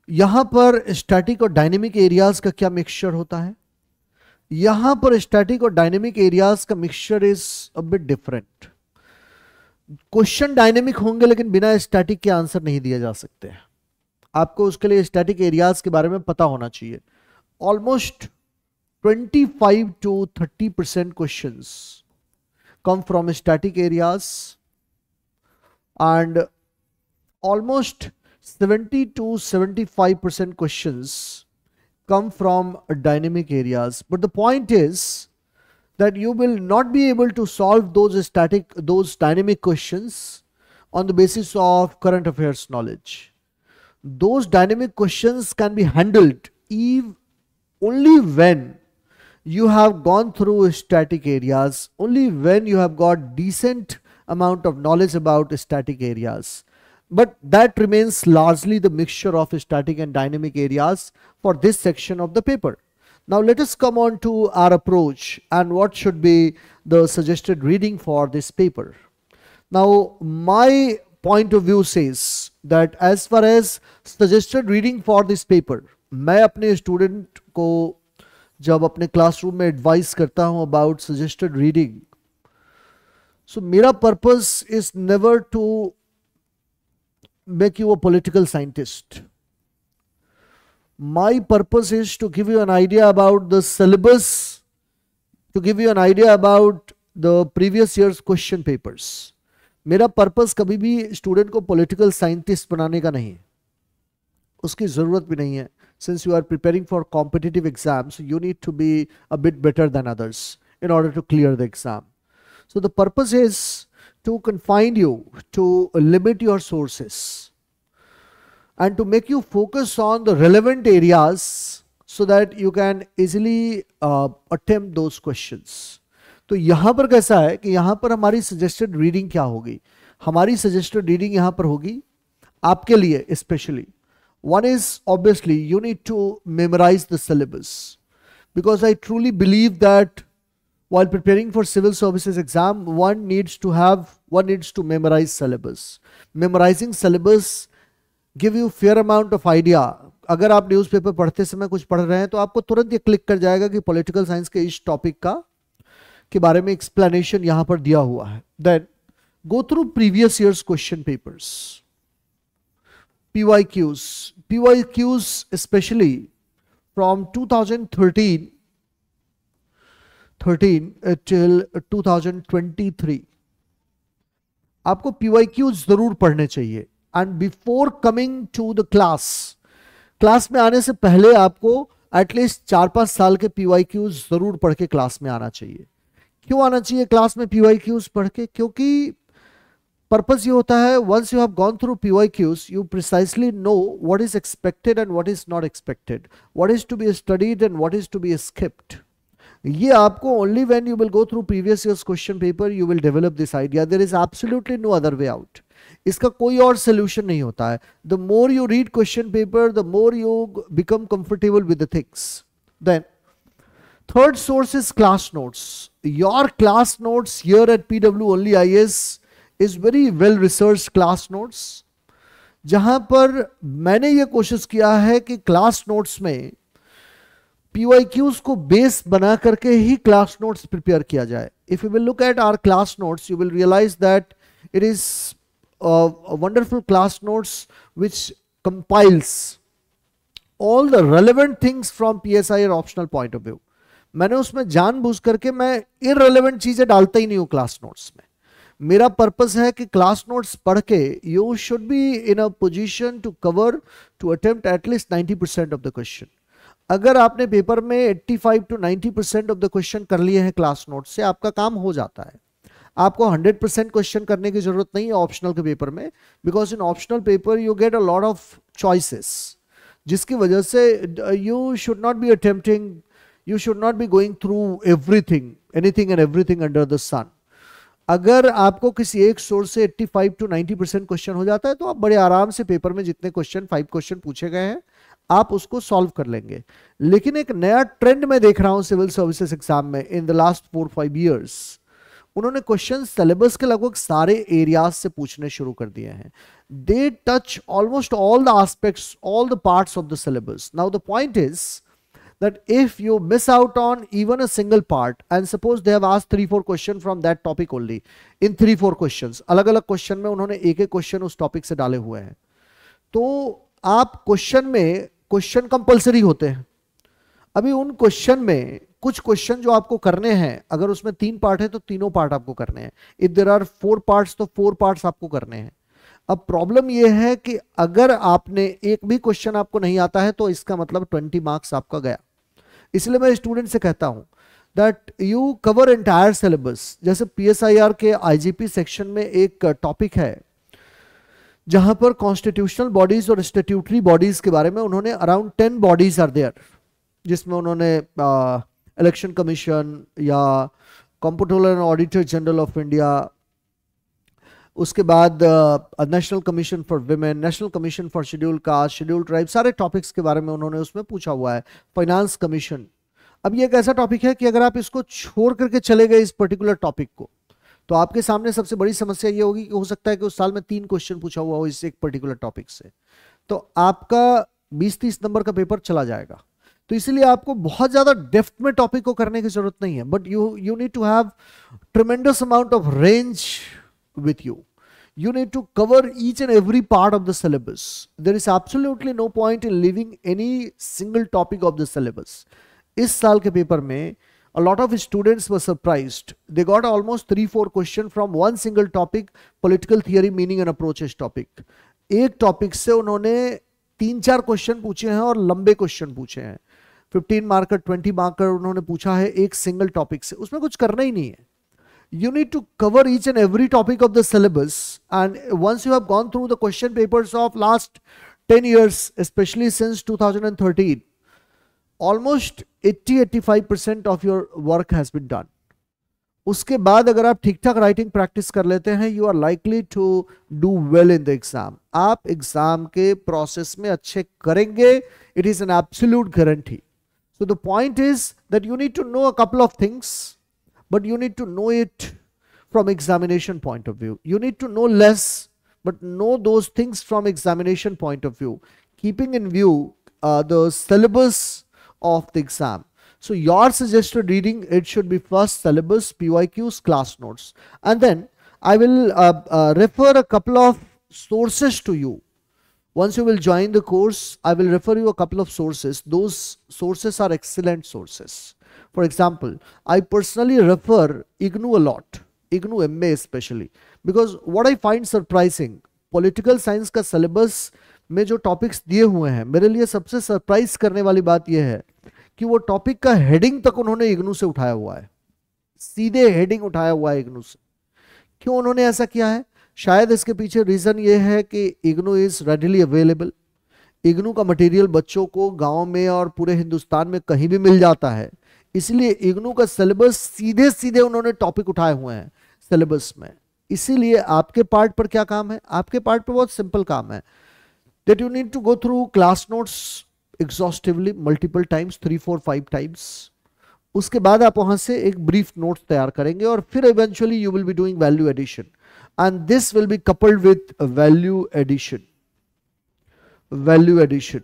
यहाँ पर स्टैटिक और डायनेमिक एरियाज़ का क्या मिक्सचर होता है? यहाँ पर स्टैटिक और डायनेमिक एरियाज़ का mixture is a different question dynamic होंगे लेकिन बिना स्टैटिक के आंसर नहीं दिया जा सकते। हैं आपको उसके लिए स्टैटिक एरियाज़ के बारे में पता होना चाहिए। Almost 25 to 30 percent question come from static areas and almost 70 to 75% questions come from dynamic areas. But the point is that you will not be able to solve those static, those dynamic questions on the basis of current affairs knowledge. Those dynamic questions can be handled if only when you have gone through static areas, only when you have got decent amount of knowledge about static areas But that remains largely the mixture of static and dynamic areas for this section of the paper. Now let us come on to our approach and what should be the suggested reading for this paper. Now my point of view says that as far as suggested reading for this paper, मैं अपने student को जब अपने क्लासरूम में एडवाइस करता हूं अबाउट सजेस्टेड रीडिंग सो मेरा purpose is never to make you a political scientist my purpose is to give you an idea about the syllabus to give you an idea about the previous year's question papers मेरा पर्पस कभी भी स्टूडेंट को पॉलिटिकल साइंटिस्ट बनाने का नहीं उसकी ज़रूरत भी नहीं है since you are preparing for competitive exams, you need to be a bit better than others in order to clear the exam. So the purpose is to confine you, to limit your sources and to make you focus on the relevant areas so that you can easily uh, attempt those questions. तो यहाँ पर कैसा है कि यहाँ पर हमारी सजेस्टेड रीडिंग क्या होगी हमारी सजेस्टेड रीडिंग यहाँ पर होगी आपके लिए specially One is obviously you need to memorize the syllabus because I truly believe that while preparing for civil services exam, one needs to have, one needs to memorize syllabus. Memorizing syllabus give you fair amount of idea. अगर आप न्यूज़पेपर पढ़ते समय कुछ पढ़ रहे हैं तो आपको तुरंत ये क्लिक कर जाएगा कि पॉलिटिकल साइंस के इस टॉपिक का, के बारे में एक्सप्लेनेशन यहाँ पर दिया हुआ है then go through previous years question papers PYQs. PYQs especially from 2013 13 till 2023 आपको PYQ ज़रूर पढ़ने चाहिए। And before coming to the class class में आने से पहले आपको एटलीस्ट चार पाँच साल के PYQ ज़रूर पढ़ के क्लास में आना चाहिए। क्यों आना चाहिए क्लास में PYQs पढ़ के? क्योंकि पर्पज ये होता है once you have gone through PYQs you precisely know what is expected and what is not expected what is to be studied and what is to be skipped ये आपको only when you will go through previous years question paper you will develop this idea there is absolutely no other way out इसका कोई और सोल्यूशन नहीं होता है. The more you read question paper the more you become comfortable with the things then third source is class notes. Your class notes here at pw only is is very well research class notes जहाँ पर मैंने ये कोशिश किया है कि क्लास नोट्स में पीवाईक्यूज को बेस बना करके ही क्लास नोट्स प्रिपेयर किया जाए। If you will look at our class notes you will realize that it is wonderful class notes which compiles all the relevant things from P S I optional point of view मैंने उसमें जानबूझ करके मैं इरेलीवेंट चीज़ें डालता ही नहीं हूँ क्लास नोट्स में। मेरा पर्पस है कि क्लास नोट्स पढ़ के you should be in a position to cover to attempt at least 90 percent of the question अगर आपने पेपर में 85 to 90 percent of the question कर लिए हैं क्लास नोट से, आपका काम हो जाता है। आपको 100 परसेंट क्वेश्चन करने की ज़रूरत नहीं है ऑप्शनल के पेपर में because in optional paper you get a lot of choices जिसकी वजह से you should not be attempting you should not be going through everything anything and everything under the sun अगर आपको किसी एक सोर्स से 85 टू 90 परसेंट क्वेश्चन हो जाता है तो आप बड़े आराम से पेपर में जितने क्वेश्चन फाइव क्वेश्चन पूछे गए हैं आप उसको सॉल्व कर लेंगे। लेकिन एक नया ट्रेंड मैं देख रहा हूँ सिविल सर्विसेज़ एग्ज़ाम में in the last four five years उन्होंने क्वेश्चन सिलेबस के लगभग सारे एरियाज़ से पूछने शुरू कर दिए हैं। They touch almost all the aspects all the parts of the syllabus now the point is that if you miss out on even a single part, and suppose they have asked three, four question from that topic only, in three, four questions अलग अलग क्वेश्चन में उन्होंने एक एक क्वेश्चन उस टॉपिक से डाले हुए हैं। तो आप क्वेश्चन में क्वेश्चन कंपलसरी होते हैं। अभी उन क्वेश्चन में कुछ क्वेश्चन जो आपको करने हैं, अगर उसमें तीन पार्ट है तो तीनों पार्ट आपको करने हैं। If there are four parts तो फोर पार्ट्स आपको करने हैं। अब प्रॉब्लम यह है कि अगर आपने एक भी क्वेश्चन आपको नहीं आता है तो इसका मतलब ट्वेंटी मार्क्स आपका गया। इसलिए मैं स्टूडेंट से कहता हूँ that you cover entire syllabus जैसे पीएसआईआर के आईजीपी सेक्शन में एक टॉपिक है जहाँ पर कॉन्स्टिट्यूशनल बॉडीज और स्टेट्यूटरी बॉडीज के बारे में उन्होंने around ten bodies are there जिसमें उन्होंने इलेक्शन कमीशन या computer and auditor general of India उसके बाद national commission for women national commission for schedule caste schedule tribe सारे टॉपिक्स के बारे में उन्होंने उसमें पूछा हुआ है फाइनेंस कमीशन अब ये एक ऐसा टॉपिक है कि अगर आप इसको छोड़ करके चले गए इस पर्टिकुलर टॉपिक को तो आपके सामने सबसे बड़ी समस्या ये होगी कि हो सकता है कि उस साल में तीन क्वेश्चन पूछा हुआ हो इस एक पर्टिकुलर टॉपिक से तो आपका 20-30 नंबर का पेपर चला जाएगा तो इसीलिए आपको बहुत ज़्यादा डेफ्थ में टॉपिक को करने की ज़रूरत नहीं है but you you need to have tremendous amount of range with you you need to cover each and every part of the syllabus. There is absolutely no point in leaving any single topic of the syllabus. इस साल के पेपर में a lot of students were surprised. They got almost three, four questions from one single topic, political theory, meaning and approaches topic. एक टॉपिक से उन्होंने तीन चार क्वेश्चन पूछे हैं और लंबे क्वेश्चन पूछे हैं 15 मार्कर 20 मार्कर उन्होंने पूछा है एक सिंगल टॉपिक से उसमें कुछ करना ही नहीं है you need to cover each and every topic of the syllabus and once you have gone through the question papers of last 10 years especially since 2013 almost 80-85% of your work has been done. उसके बाद अगर आप ठीक ठाक राइटिंग प्रैक्टिस कर लेते हैं you are likely to do well in the exam आप एग्जाम के प्रोसेस में अच्छे करेंगे it is an absolute guarantee so the point is that you need to know a couple of things but you need to know it from examination point of view you need to know less but know those things from examination point of view keeping in view uh, the syllabus of the exam. So your suggested reading, it should be first syllabus, PYQs, class notes. And then I will uh, uh, refer a couple of sources to you. Once you will join the course, I will refer you a couple of sources. Those sources are excellent sources. For example, I personally refer IGNU a lot, IGNU MA especially, because what I find surprising, political science का syllabus में जो टॉपिक्स दिए हुए हैं, मेरे लिए सबसे सरप्राइज़ करने वाली बात यह है कि वो टॉपिक का हेडिंग तक उन्होंने इग्नू से उठाया हुआ है। सीधे हेडिंग उठाया हुआ है इग्नू से। क्यों उन्होंने ऐसा किया है? शायद इसके पीछे रीजन ये है कि IGNOU is readily available IGNOU का मटेरियल बच्चों को गाँव में और पूरे हिंदुस्तान में कहीं भी मिल जाता है। इसलिए इग्नू का सिलेबस सीधे सीधे उन्होंने टॉपिक उठाए हुए हैं सिलेबस में। इसीलिए आपके पार्ट पर क्या काम है? आपके पार्ट पर बहुत सिंपल काम है। That you need to go through class notes exhaustively multiple times, three, four, five times. उसके बाद आप वहाँ से एक ब्रीफ नोट तैयार करेंगे और फिर eventually you will be doing value addition and this will be coupled with value addition value addition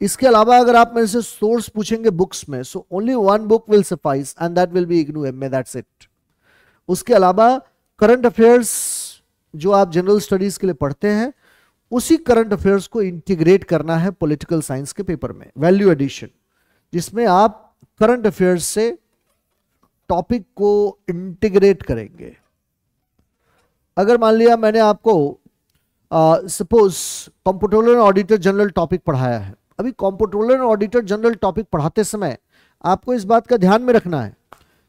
इसके अलावा अगर आप मेरे से सोर्स पूछेंगे बुक्स में so only one book will suffice and that will be IGNOU M that's it उसके अलावा करंट अफेयर्स जो आप जनरल स्टडीज़ के लिए पढ़ते हैं उसी करंट अफेयर्स को इंटीग्रेट करना है पॉलिटिकल साइंस के पेपर में वैल्यू एडिशन जिसमें आप करंट अफेयर्स से टॉपिक को इंटीग्रेट करेंगे। अगर मान लिया मैंने आपको suppose comptroller auditor general topic पढ़ाया है। अभी कॉम्पोटोलर ऑडिटर जनरल टॉपिक पढ़ाते समय आपको इस बात का ध्यान में रखना है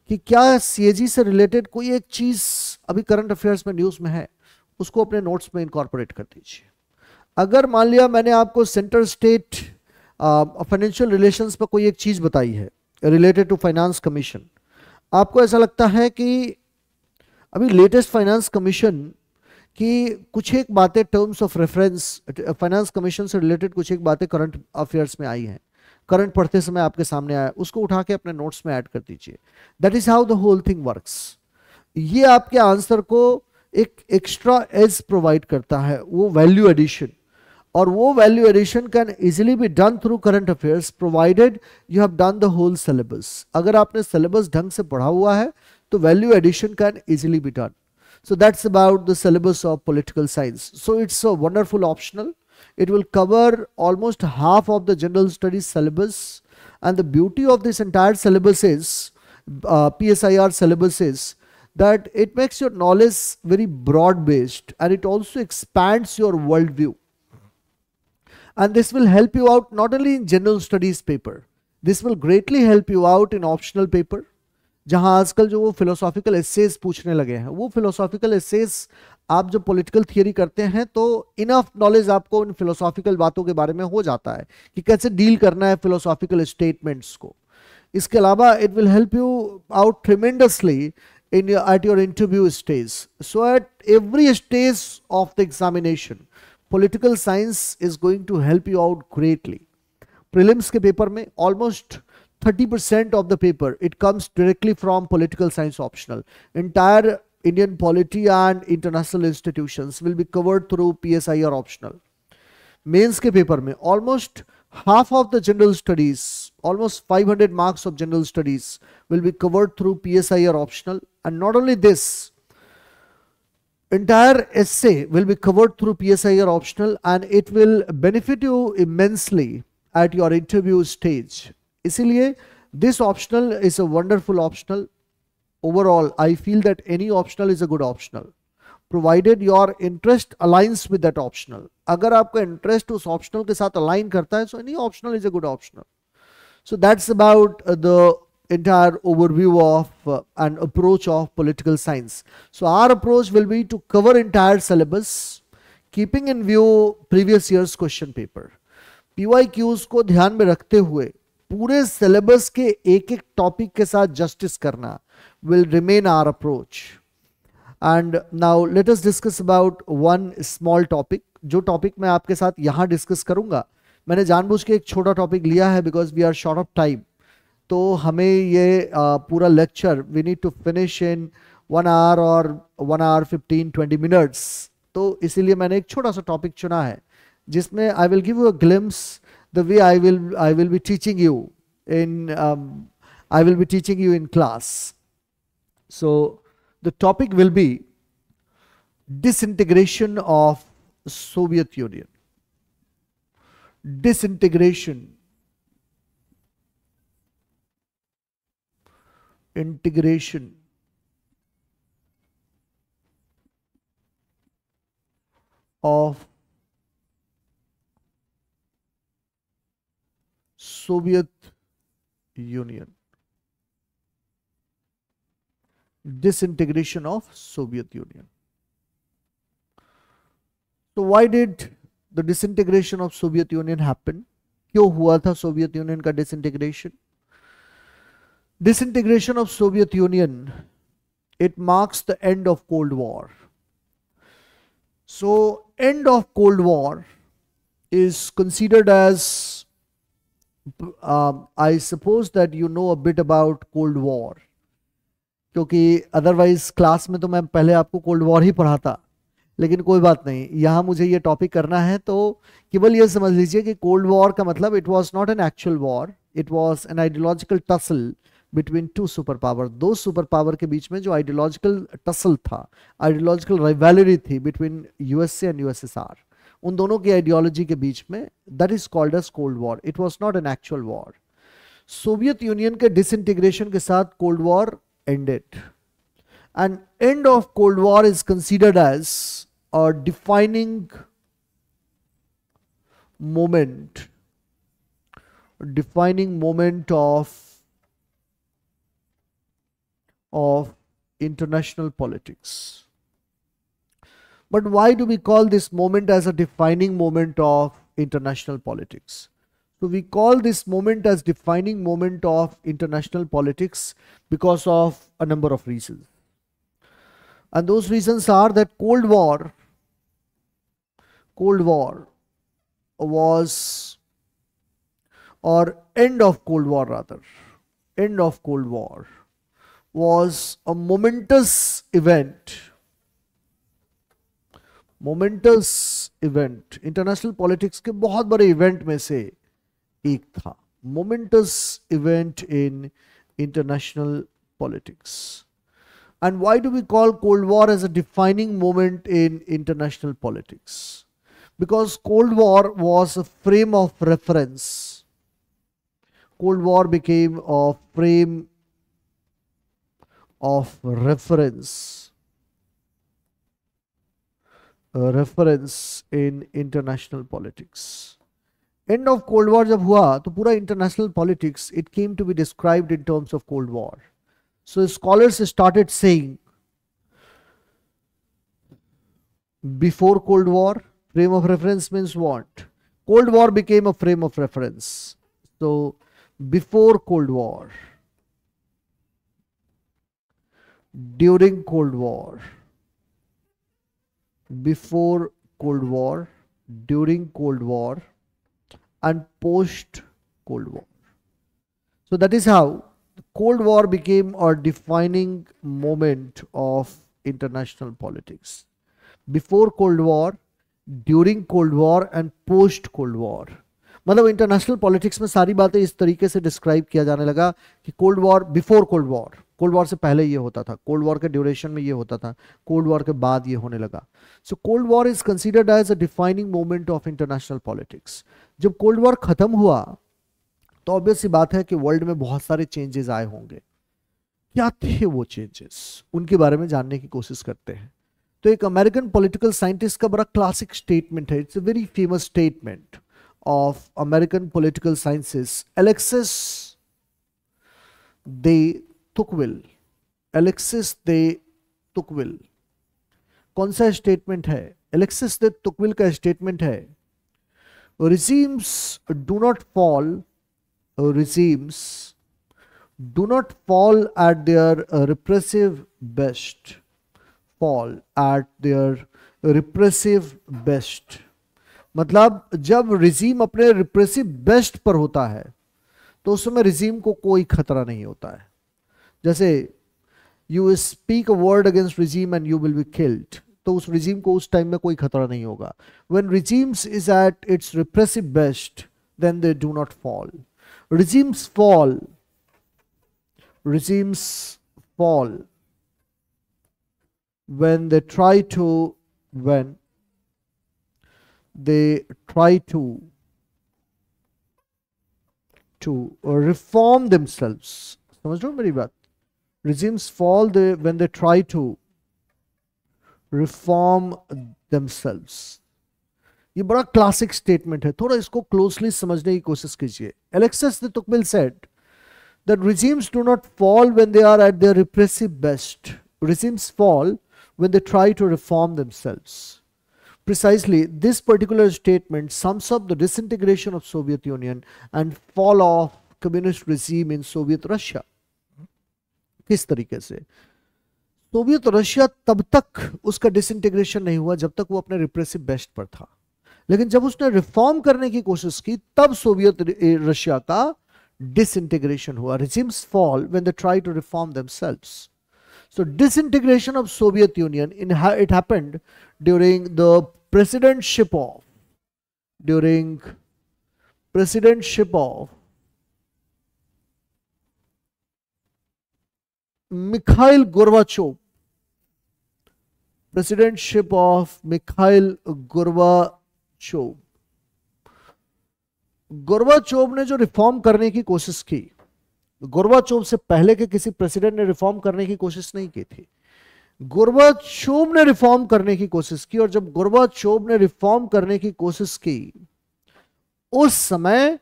कि क्या सीएजी से रिलेटेड कोई एक चीज़ अभी करंट अफेयर्स में न्यूज़ में है, उसको अपने नोट्स में इनकॉर्पोरेट कर दीजिए। अगर मान लिया मैंने आपको सेंटर स्टेट फाइनेंशियल रिलेशंस पर कोई एक चीज़ बताई है रिलेटेड टू फाइनेंस कमीशन आपको ऐसा लगता है कि अभी लेटेस्ट फाइनेंस कमीशन की कुछ एक बातें terms of reference finance commission से रिलेटेड कुछ एक बातें करंट अफेयर्स में आई हैं। करंट पढ़ते समय आपके सामने आया, उसको उठा के अपने नोट्स में ऐड कर दीजिए। That is how the whole thing works ये आपके आंसर को एक एक्स्ट्रा एज प्रोवाइड करता है, वो वैल्यू एडिशन और वो value addition can easily be done through current affairs provided you have done the whole syllabus अगर आपने सिलेबस ढंग से पढ़ा हुआ है तो value addition can easily be done so that's about the syllabus of political science so it's a wonderful optional it will cover almost half of the general studies syllabus and the beauty of this entire syllabus is uh, psir syllabus is that it makes your knowledge very broad based and it also expands your worldview And this will help you out not only in general studies paper this will greatly help you out in optional paper जहाँ आजकल जो वो फिलोसॉफिकल एसेज पूछने लगे हैं वो फिलोसॉफिकल एसेज आप जब पॉलिटिकल थियरी करते हैं तो इनफ नॉलेज आपको इन फिलोसॉफिकल बातों के बारे में हो जाता है कि कैसे डील करना है फिलोसॉफिकल स्टेटमेंट्स को इसके अलावा it will help you out tremendously your, at your interview stage. So at every stage of the examination, political science is going to help you out greatly. Prelims के पेपर में almost 30% of the paper it comes directly from political science optional. Entire Indian polity and international institutions will be covered through PSI or optional. Mains के पेपर में almost half of the general studies, almost 500 marks of general studies will be covered through PSI or optional. And not only this, entire essay will be covered through PSI or optional and it will benefit you immensely at your interview stage. इसीलिए this optional is a wonderful optional. Overall, I feel that any optional is a good optional. Provided your interest aligns with that optional अगर आपका इंटरेस्ट उस ऑप्शनल के साथ अलाइन करता है so any optional is a good optional so that's about the entire overview of uh, an approach of political science. So our approach will be to cover entire syllabus keeping in view previous year's question paper. PYQs को ध्यान में रखते हुए पूरे सिलेबस के एक एक टॉपिक के साथ जस्टिस करना will remain our approach and now let us discuss about one small topic जो टॉपिक मैं आपके साथ यहाँ डिस्कस करूँगा मैंने जानबूझ के एक छोटा टॉपिक लिया है because we are short of time तो हमें ये पूरा lecture we need to finish in one hour और one hour fifteen twenty minutes तो इसीलिए मैंने एक छोटा सा टॉपिक चुना है, जिसमें I will give you a glimpse the way I will I will be teaching you in I will be teaching you in class so the topic will be disintegration of Soviet Union. Disintegration. Integration. of Soviet Union. disintegration of Soviet Union. So why did the disintegration of Soviet Union happen? क्यों हुआ था सोवियत यूनियन का disintegration disintegration of Soviet Union, it marks the end of Cold War. So, end of Cold War is considered as, um, I suppose that you know a bit about Cold War. क्योंकि अदरवाइज़ क्लास में तो मैं पहले आपको कोल्ड वॉर ही पढ़ाता लेकिन कोई बात नहीं यहाँ मुझे ये टॉपिक करना है तो केवल ये समझ लीजिए कि कोल्ड वॉर का मतलब it was not an actual war it was an ideological tussle between two super power दो सुपर पावर के बीच में जो आइडियोलॉजिकल टसल था आइडियोलॉजिकल राइवैलरी थी बिटवीन यूएसए एंड यूएसएसआर उन दोनों की आइडियोलॉजी के बीच में that is called as cold war it was not an actual war Soviet union के डिसइंटीग्रेशन के साथ cold war ended and end of cold war is considered as a defining moment, defining moment of of international politics. But why do we call this moment as a defining moment of international politics? So we call this moment as defining moment of international politics because of a number of reasons. And those reasons are that Cold War, Cold War was, or end of Cold War rather, end of Cold War was a momentous event momentous event international politics के बहुत बड़े इवेंट में से एक था momentous event in international politics And why do we call Cold War as a defining moment in international politics? Because Cold War was a frame of reference. Cold War became a frame of reference. Reference in international politics. End of cold war jab hua to pura international politics it came to be described in terms of cold war. So scholars started saying before cold war frame of reference means what? Cold war became a frame of reference. So before cold war during cold war. Before cold war during cold war and post cold war. So that is how the cold war became a defining moment of international politics. Before cold war during cold war and post cold war. मतलब इंटरनेशनल पॉलिटिक्स में सारी बातें इस तरीके से डिस्क्राइब किया जाने लगा कि cold war before cold war cold war से पहले ये होता था कोल्ड वॉर के ड्यूरेशन में ये होता था कोल्ड वॉर के बाद ये होने लगा। So cold war is considered as a defining moment of international politics जब कोल्ड वॉर खत्म हुआ तो ऑब्वियस सी बात है कि वर्ल्ड में बहुत सारे चेंजेस आए होंगे। क्या थे वो चेंजेस उनके बारे में जानने की कोशिश करते हैं। तो एक अमेरिकन पॉलिटिकल साइंटिस्ट का बड़ा क्लासिक स्टेटमेंट है। It's a very famous statement of American political sciences Alexis de Tocqueville Alexis de Tocqueville कौन सा स्टेटमेंट है एलेक्सिस दे तुकविल का स्टेटमेंट है regimes do not fall regimes do not fall at their uh, repressive best fall at their repressive best मतलब जब रिजीम अपने रिप्रेसिव बेस्ट पर होता है तो उस समय रिजीम को कोई खतरा नहीं होता है। जैसे you speak a word against regime and you will be killed तो उस रिजीम को उस टाइम में कोई खतरा नहीं होगा। When regimes is at its repressive best then they do not fall regimes fall regimes fall when they try to when they try to to reform themselves समझ रहे हो मेरी बात regimes fall they when they try to reform themselves ये बड़ा क्लासिक स्टेटमेंट है थोड़ा इसको क्लोजली समझने की कोशिश कीजिए एलेक्सस ने Tocqueville said that regimes do not fall when they are at their repressive best regimes fall when they try to reform themselves. Precisely, this particular statement sums up the disintegration of Soviet Union and fall of communist regime in Soviet Russia. किस तरीके से? सोवियत रशिया तब तक उसका डिसइंटीग्रेशन नहीं हुआ जब तक वो अपने रिप्रेसिव बेस्ट पर था। लेकिन जब उसने रिफॉर्म करने की कोशिश की तब सोवियत रशिया का डिसइंटीग्रेशन हुआ। Regimes fall when they try to reform themselves So disintegration of Soviet Union, in ha it happened during the presidentship of, during presidentship of Mikhail Gorbachev, presidentship of Mikhail Gorbachev. Gorbachev ने जो रिफॉर्म करने की कोशिश की गोरबाचोव से पहले के किसी प्रेसिडेंट ने रिफॉर्म करने की कोशिश नहीं की थी। गोरबाचोव ने रिफॉर्म करने की कोशिश की और जब गोरबाचोव ने रिफॉर्म करने की कोशिश की, उस समय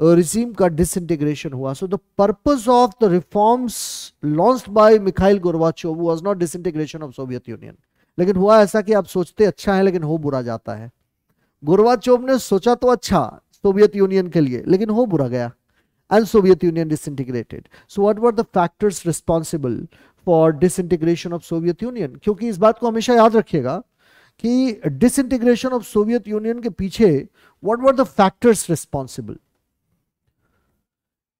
रिजीम का डिसइंटीग्रेशन हुआ। So the purpose of the reforms launched by Mikhail Gorbachev was not disintegration of Soviet union लेकिन हुआ ऐसा कि आप सोचते अच्छा है, लेकिन हो बुरा जाता है। गोरबाचोव ने सोचा तो अच्छा सोवियत यूनियन के लिए, लेकिन हो बुरा गया। And Soviet Union disintegrated. So what were the factors responsible for disintegration of Soviet Union? क्योंकि इस बात को हमेशा याद रखिएगा कि disintegration of Soviet Union के पीछे what were the factors responsible?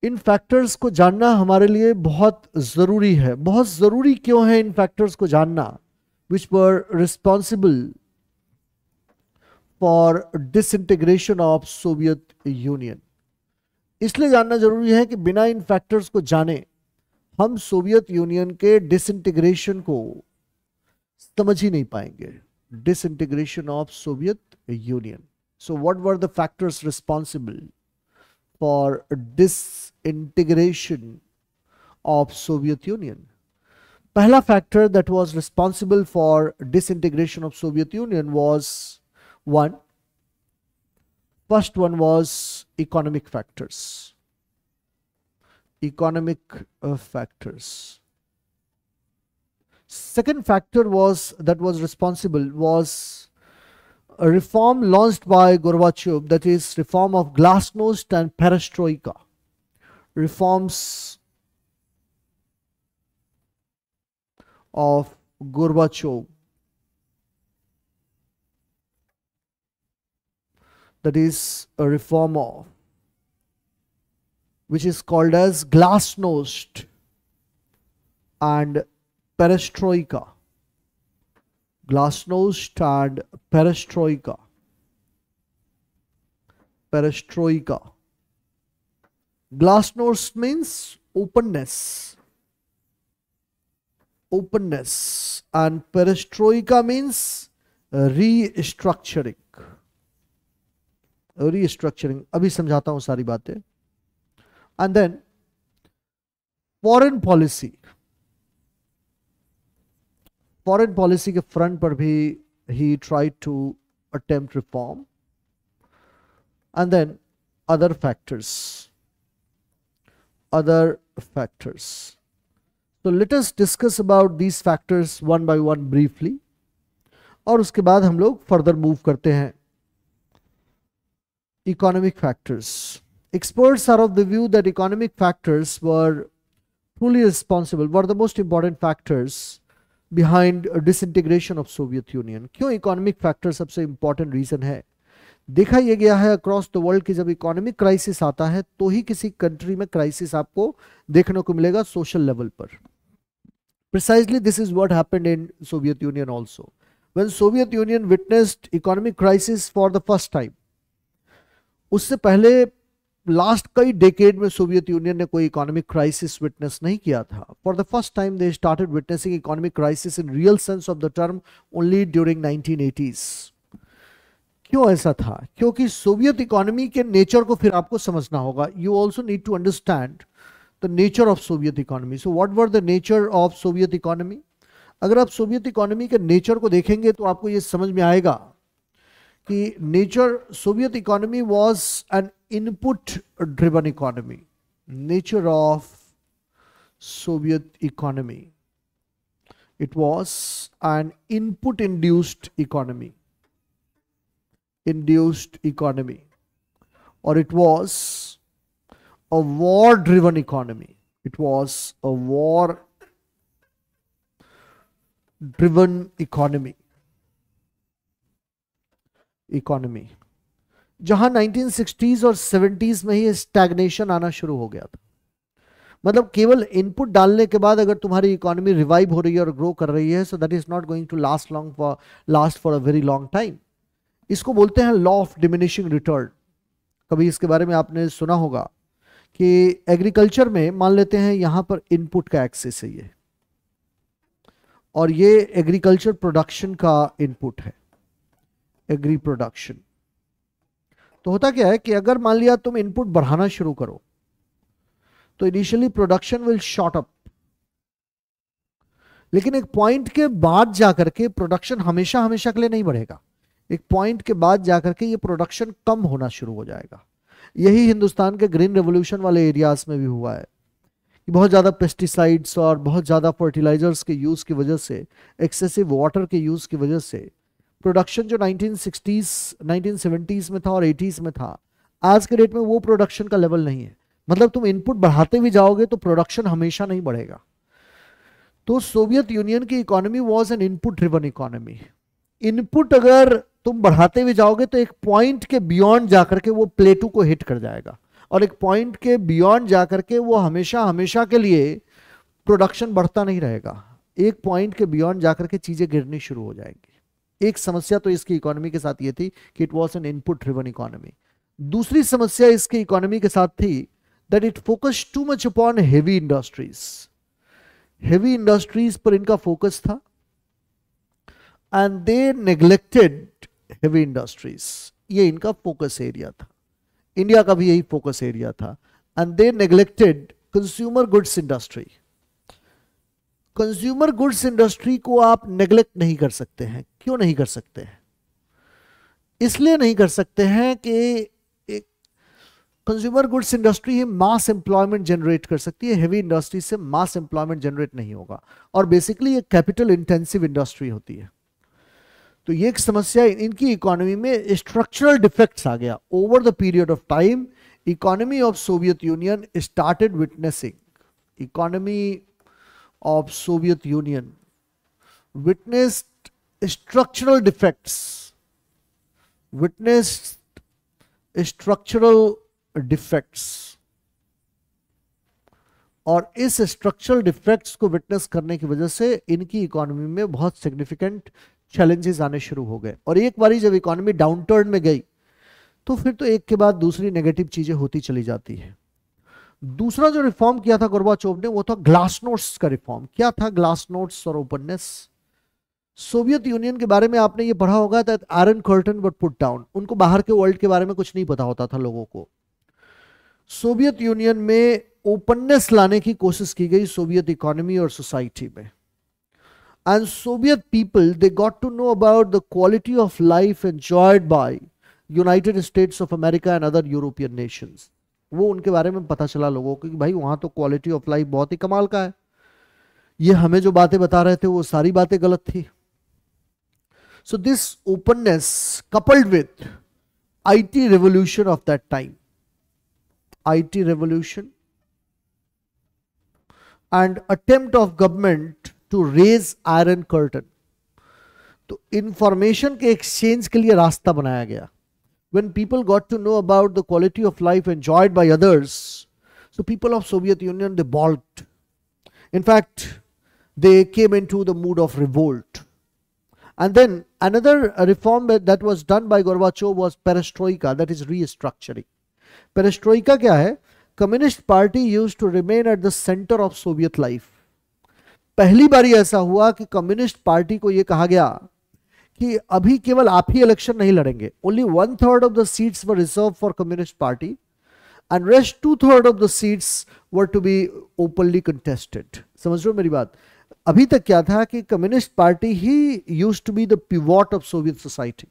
इन फैक्टर्स को जानना हमारे लिए बहुत ज़रूरी है बहुत ज़रूरी क्यों है इन फैक्टर्स को जानना which were responsible for disintegration of Soviet union इसलिए जानना ज़रूरी है कि बिना इन फैक्टर्स को जाने, हम सोवियत यूनियन के डिसइंटीग्रेशन को समझ ही नहीं पाएँगे। Disintegration of Soviet union so what were the factors responsible for disintegration of Soviet union पहला factor that was responsible for disintegration of Soviet union was one First one was economic factors. Economic uh, factors. Second factor was that was responsible was a reform launched by Gorbachev, that is reform of glasnost and perestroika. Reforms of Gorbachev. That is a reformer, which is called as glasnost and perestroika. Glasnost and perestroika. Perestroika. Glasnost means openness openness and perestroika means restructuring restructuring. अभी समझाता हूँ सारी बातें। And then foreign policy foreign policy के फ्रंट पर भी he try to attempt reform and then other factors other factors तो let us discuss about these factors one by one briefly और उसके बाद हम लोग फर्दर मूव करते हैं। Economic factors experts are of the view that economic factors were fully responsible were the most important factors behind disintegration of soviet union क्यों इकोनॉमिक फैक्टर सबसे इंपॉर्टेंट रीजन है देखा यह गया है अक्रॉस द वर्ल्ड कि जब इकोनॉमिक क्राइसिस आता है तो ही किसी कंट्री में क्राइसिस आपको देखने को मिलेगा सोशल लेवल पर Precisely this is what happened in Soviet Union also. When Soviet Union witnessed economic crisis for the first time, उससे पहले लास्ट कई डेकेड में सोवियत यूनियन ने कोई इकोनॉमिक क्राइसिस विटनेस नहीं किया था for the first time they started witnessing economic crisis in real sense of the term only during 1980s क्यों ऐसा था क्योंकि सोवियत इकोनॉमी के नेचर को फिर आपको समझना होगा you also need to understand the nature of Soviet economy. So what were the nature of Soviet economy? अगर आप सोवियत इकोनॉमी के नेचर को देखेंगे तो आपको ये समझ में आएगा कि nature Soviet economy was an input driven economy nature of Soviet economy it was an input induced economy induced economy or it was a war driven economy. It was a war driven economy. Economy जहाँ 1960s और 70s में ही स्टैग्नेशन आना शुरू हो गया था। मतलब केवल इनपुट डालने के बाद अगर तुम्हारी इकोनॉमी रिवाइव हो रही है और ग्रो कर रही है so that is not going to last long for last for a very long time इसको बोलते हैं लॉ ऑफ़ डिमिनिशिंग रिटर्न कभी इसके बारे में आपने सुना होगा कि एग्रीकल्चर में मान लेते हैं यहाँ पर इनपुट का एक्सेस है ये। और ये एग्रीकल्चर प्रोडक्शन का इनपुट है। एग्री प्रोडक्शन तो होता क्या है कि अगर मान लिया तुम इनपुट बढ़ाना शुरू करो तो initially production will shoot up लेकिन एक पॉइंट के बाद जाकर के प्रोडक्शन हमेशा हमेशा के लिए नहीं बढ़ेगा। एक पॉइंट के बाद जाकर के ये प्रोडक्शन कम होना शुरू हो जाएगा। यही हिंदुस्तान के ग्रीन रेवोल्यूशन वाले एरियाज़ में भी हुआ है कि बहुत ज़्यादा पेस्टिसाइड्स और बहुत ज़्यादा फर्टिलाइजर्स के यूज़ की वजह से एक्सेसिव वाटर के यूज़ की वजह से प्रोडक्शन जो 1960s 1970s में था और 80s में था, आज के डेट में वो प्रोडक्शन का लेवल नहीं है। मतलब तुम इनपुट बढ़ाते भी जाओगे तो प्रोडक्शन हमेशा नहीं बढ़ेगा। तो सोवियत यूनियन की economy was an input driven economy input अगर तुम बढ़ाते हुए जाओगे तो एक पॉइंट के बियॉन्ड जाकर के वो प्लेटू को हिट कर जाएगा। और एक पॉइंट के बियॉन्ड जाकर के वो हमेशा हमेशा के लिए प्रोडक्शन बढ़ता नहीं रहेगा। एक पॉइंट के बियॉन्ड जाकर के चीज़ें गिरनी शुरू हो जाएँगी। एक समस्या तो इसकी इकोनॉमी के साथ ये थी कि it was an input driven economy दूसरी समस्या इसकी इकोनॉमी के साथ थी that it focus too much upon heavy industries heavy industries पर इनका फोकस था and they neglected heavy industries ये इनका फोकस एरिया था. इंडिया का भी यही फोकस एरिया था and they neglected consumer goods industry consumer goods industry को आप नेग्लेक्ट नहीं कर सकते हैं। क्यों नहीं कर सकते हैं? इसलिए नहीं कर सकते हैं कि एक कंज्यूमर गुड्स इंडस्ट्री ही मास एम्प्लॉयमेंट जनरेट कर सकती है। हेवी इंडस्ट्री से मास एम्प्लॉयमेंट जनरेट नहीं होगा। और बेसिकली ये कैपिटल इंटेंसिव इंडस्ट्री होती है। तो ये एक समस्या इनकी इकोनॉमी में स्ट्रक्चरल डिफेक्ट्स आ गया। Over the period of time economy of Soviet Union started witnessing economy of Soviet Union witnessed structural defects, witnessed structural defects और इस स्ट्रक्चरल डिफेक्ट्स को विटनेस करने की वजह से इनकी इकोनॉमी में बहुत सिग्निफिकेंट चैलेंजेस आने शुरू हो गए। और एक बारी जब इकोनॉमी डाउनटर्न में गई तो फिर तो एक के बाद दूसरी नेगेटिव चीज़ें होती चली जाती है। दूसरा जो रिफॉर्म किया था गोरबाचोव ने, वो था ग्लास नोट्स का रिफॉर्म क्या था ग्लास नोट्स और ओपननेस सोवियत यूनियन के बारे में आपने ये पढ़ा होगा that iron curtain what put down उनको बाहर के वर्ल्ड के बारे में कुछ नहीं पता होता था लोगों को। सोवियत यूनियन में ओपननेस लाने की कोशिश की गई सोवियत इकोनॉमी और सोसाइटी में। And Soviet people they got to know about the quality of life enjoyed by United States of America and other European nations वो उनके बारे में पता चला लोगों को कि भाई वहाँ तो क्वालिटी ऑफ़ लाइफ बहुत ही कमाल का है। ये हमें जो बातें बता रहे थे वो सारी बातें गलत थी। So this openness coupled with IT revolution of that time IT revolution and attempt of government to raise iron curtain तो इंफॉर्मेशन के एक्सचेंज के लिए रास्ता बनाया गया। When people got to know about the quality of life enjoyed by others so people of soviet union they balked in fact they came into the mood of revolt and then another reform that was done by gorbachev was perestroika that is restructuring perestroika kya hai communist party use to remain at the centre of Soviet life पहली बार ऐसा हुआ कि कम्युनिस्ट पार्टी को यह कहा गया कि अभी केवल आप ही इलेक्शन नहीं लड़ेंगे। Only one third of the seats were reserved for communist party and rest two third of the seats were to be openly contested समझ रहे हो मेरी बात? अभी तक क्या था कि communist party he use to be the pivot of Soviet society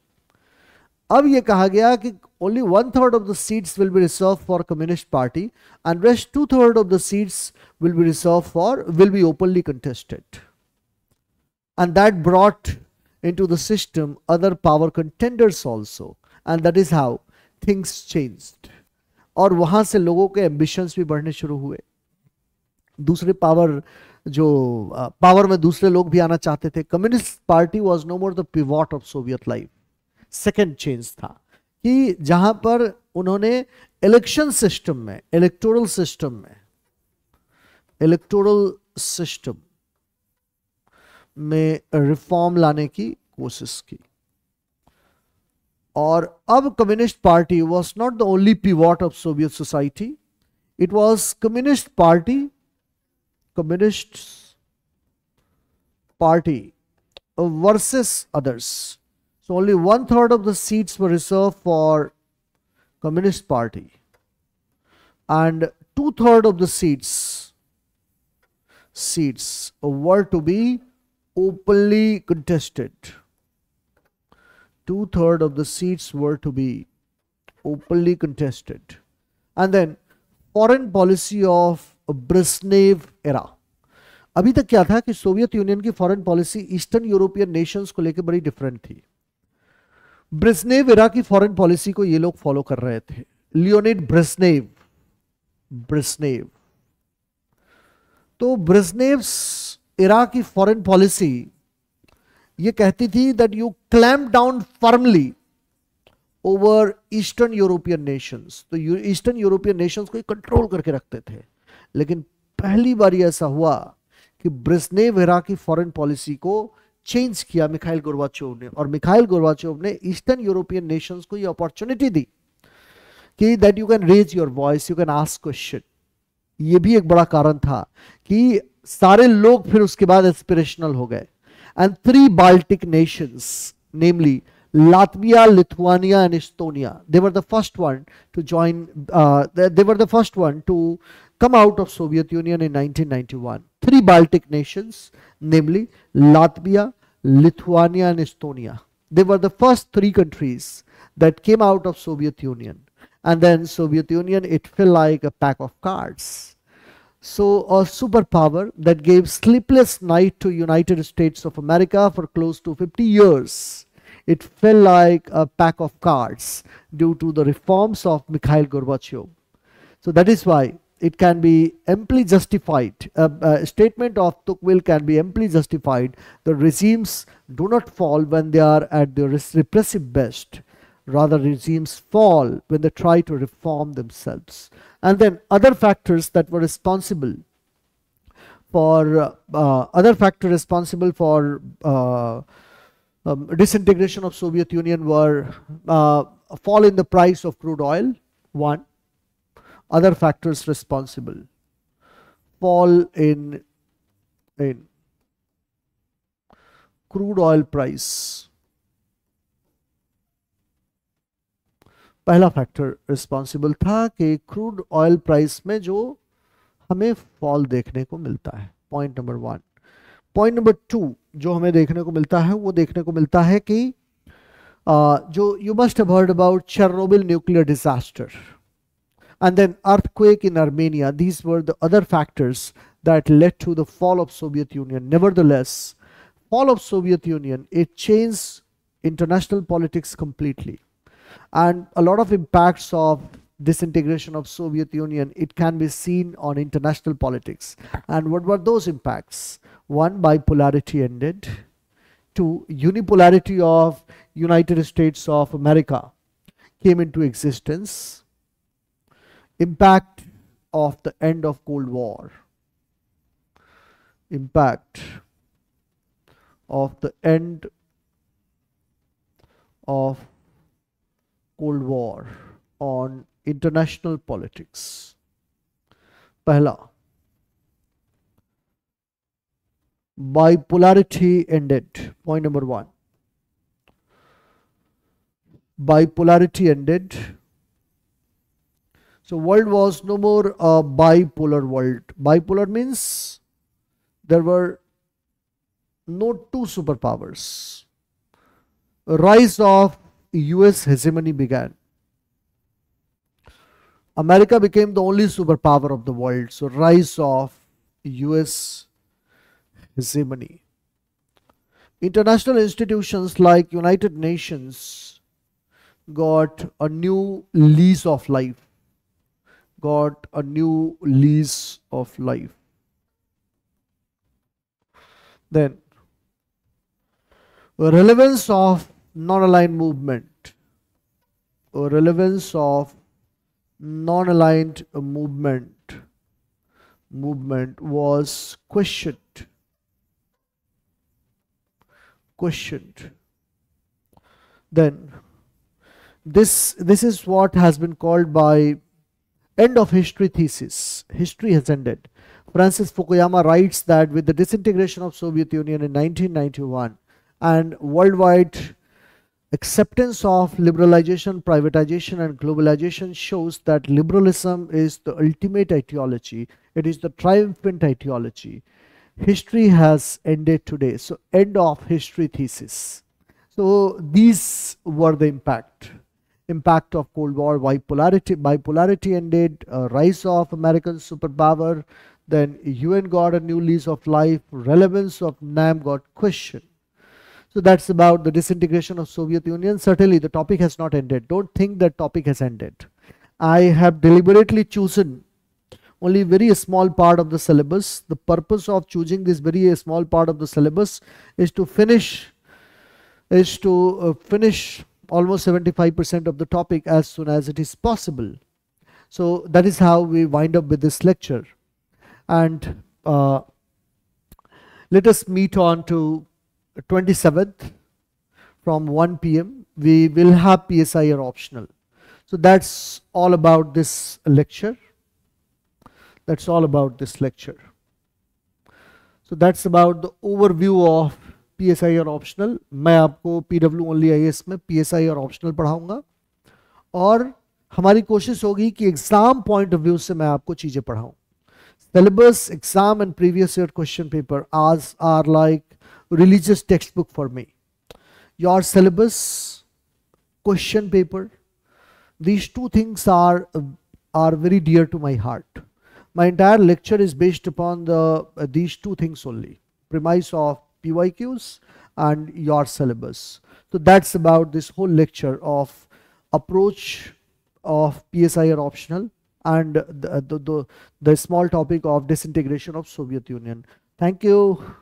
अब ये कहा गया कि only one third of the seats will be reserved for communist party and rest two third of the seats will be reserved for will be openly contested and that brought into the system other power contenders also. And that is how things changed. और वहाँ से लोगों के एम्बिशंस भी बढ़ने शुरू हुए। दूसरे पावर जो पावर में दूसरे लोग भी आना चाहते थे। Communist party was no more the pivot of Soviet life second change था। कि जहाँ पर उन्होंने इलेक्शन सिस्टम में इलेक्टोरल सिस्टम में इलेक्टोरल सिस्टम में रिफॉर्म लाने की कोशिश की। और अब communist party was not the only pivot of Soviet society it was communist party communist party versus others so only one third of the seats were reserved for communist party and two third of the seats seats were to be openly contested. Two third of the seats were to be openly contested. And then, foreign policy of Brezhnev era. अभी तक क्या था कि सोवियत यूनियन की foreign policy eastern European nations को लेकर बड़ी डिफरेंट थी ब्रिस्नेव इरा की फॉरेन पॉलिसी को ये लोग फॉलो कर रहे थे लियोनिड ब्रिस्नेव ब्रिस्नेव तो ब्रिस्नेव इरा की फॉरेन पॉलिसी ये कहती थी that you clamp down firmly over eastern European nations तो ईस्टर्न यूरोपियन नेशंस को कंट्रोल करके रखते थे। लेकिन पहली बार ऐसा हुआ कि ब्रिस्नेव इरा की फॉरेन पॉलिसी को चेंज किया मिखाइल गोरबाचोव ने। और मिखाइल गोरबाचोव ने ईस्टर्न यूरोपियन नेशंस को ये अपॉर्चुनिटी दी कि that you can raise your voice you can ask question ये भी एक बड़ा कारण था कि सारे लोग फिर उसके बाद एस्पिरेशनल हो गए। And three Baltic nations namely Latvia Lithuania and Estonia they were the first one to join they were the first one to come out of Soviet Union in 1991 three Baltic nations namely Latvia Lithuania and Estonia they were the first three countries that came out of Soviet Union And then Soviet Union, it felt like a pack of cards. So a superpower that gave sleepless night to United States of America for close to 50 years. It felt like a pack of cards due to the reforms of Mikhail Gorbachev. So that is why it can be amply justified. Uh, a statement of Tocqueville can be amply justified. The regimes do not fall when they are at their repressive best. Rather, regimes fall when they try to reform themselves. And then other factors that were responsible for uh, uh, other factor responsible for uh, um, disintegration of Soviet Union were uh, fall in the price of crude oil, one. Other factors responsible, fall in, in crude oil price. पहला फैक्टर रिस्पॉन्सिबल था कि क्रूड ऑयल प्राइस में जो हमें फॉल देखने को मिलता है। Point number one point number two जो हमें देखने को मिलता है वो देखने को मिलता है कि आ, जो you must have heard about Chernobyl nuclear disaster and then earthquake in Armenia these were the other factors that led to the fall of Soviet Union never the fall of Soviet Union it change international politics completely And a lot of impacts of disintegration of Soviet Union, it can be seen on international politics. And what were those impacts? One, bipolarity ended. Two, unipolarity of United States of America came into existence. Impact of the end of Cold War. Impact of the end of cold war on international politics. Pehla bipolarity ended point number 1 bipolarity ended. So world was no more a bipolar world. Bipolar means there were no two superpowers. Rise of US hegemony began. America became the only superpower of the world. So rise of US hegemony. International institutions like United Nations got a new lease of life. Got a new lease of life. Then the relevance of non-aligned movement. Relevance of non-aligned movement. Movement was questioned. Questioned. Then this this is what has been called by end of history thesis. History has ended. Francis fukuyama writes that with the disintegration of soviet union in 1991 and worldwide acceptance of liberalization, privatization, and globalization shows that liberalism is the ultimate ideology. It is the triumphant ideology. History has ended today. So, end of history thesis. So, these were the impact. Impact of Cold War, bipolarity, bipolarity ended, uh, rise of American superpower, then UN got a new lease of life, relevance of NAM got questioned so that's about the disintegration of Soviet Union. Certainly the topic has not ended. Don't think that topic has ended. I have deliberately chosen only very small part of the syllabus. The purpose of choosing this very small part of the syllabus is to finish is to uh, finish almost 75% of the topic as soon as it is possible. So that is how we wind up with this lecture. And uh, let us meet on to 27th from 1 p.m. we will have PSIR optional. So that's all about this lecture. That's all about this lecture. So that's about the overview of PSIR optional. मैं आपको PW only IS में PSIR optional पढ़ाऊंगा और हमारी कोशिश होगी कि एग्जाम पॉइंट ऑफ व्यू से मैं आपको चीजें पढ़ाऊं syllabus exam and previous year question paper as are like religious textbook for me. Your syllabus, question paper, these two things are, are very dear to my heart. My entire lecture is based upon the uh, these two things only. Premise of PYQs and your syllabus. So that's about this whole lecture of approach of PSIR optional and the, the, the, the small topic of disintegration of Soviet Union. Thank you.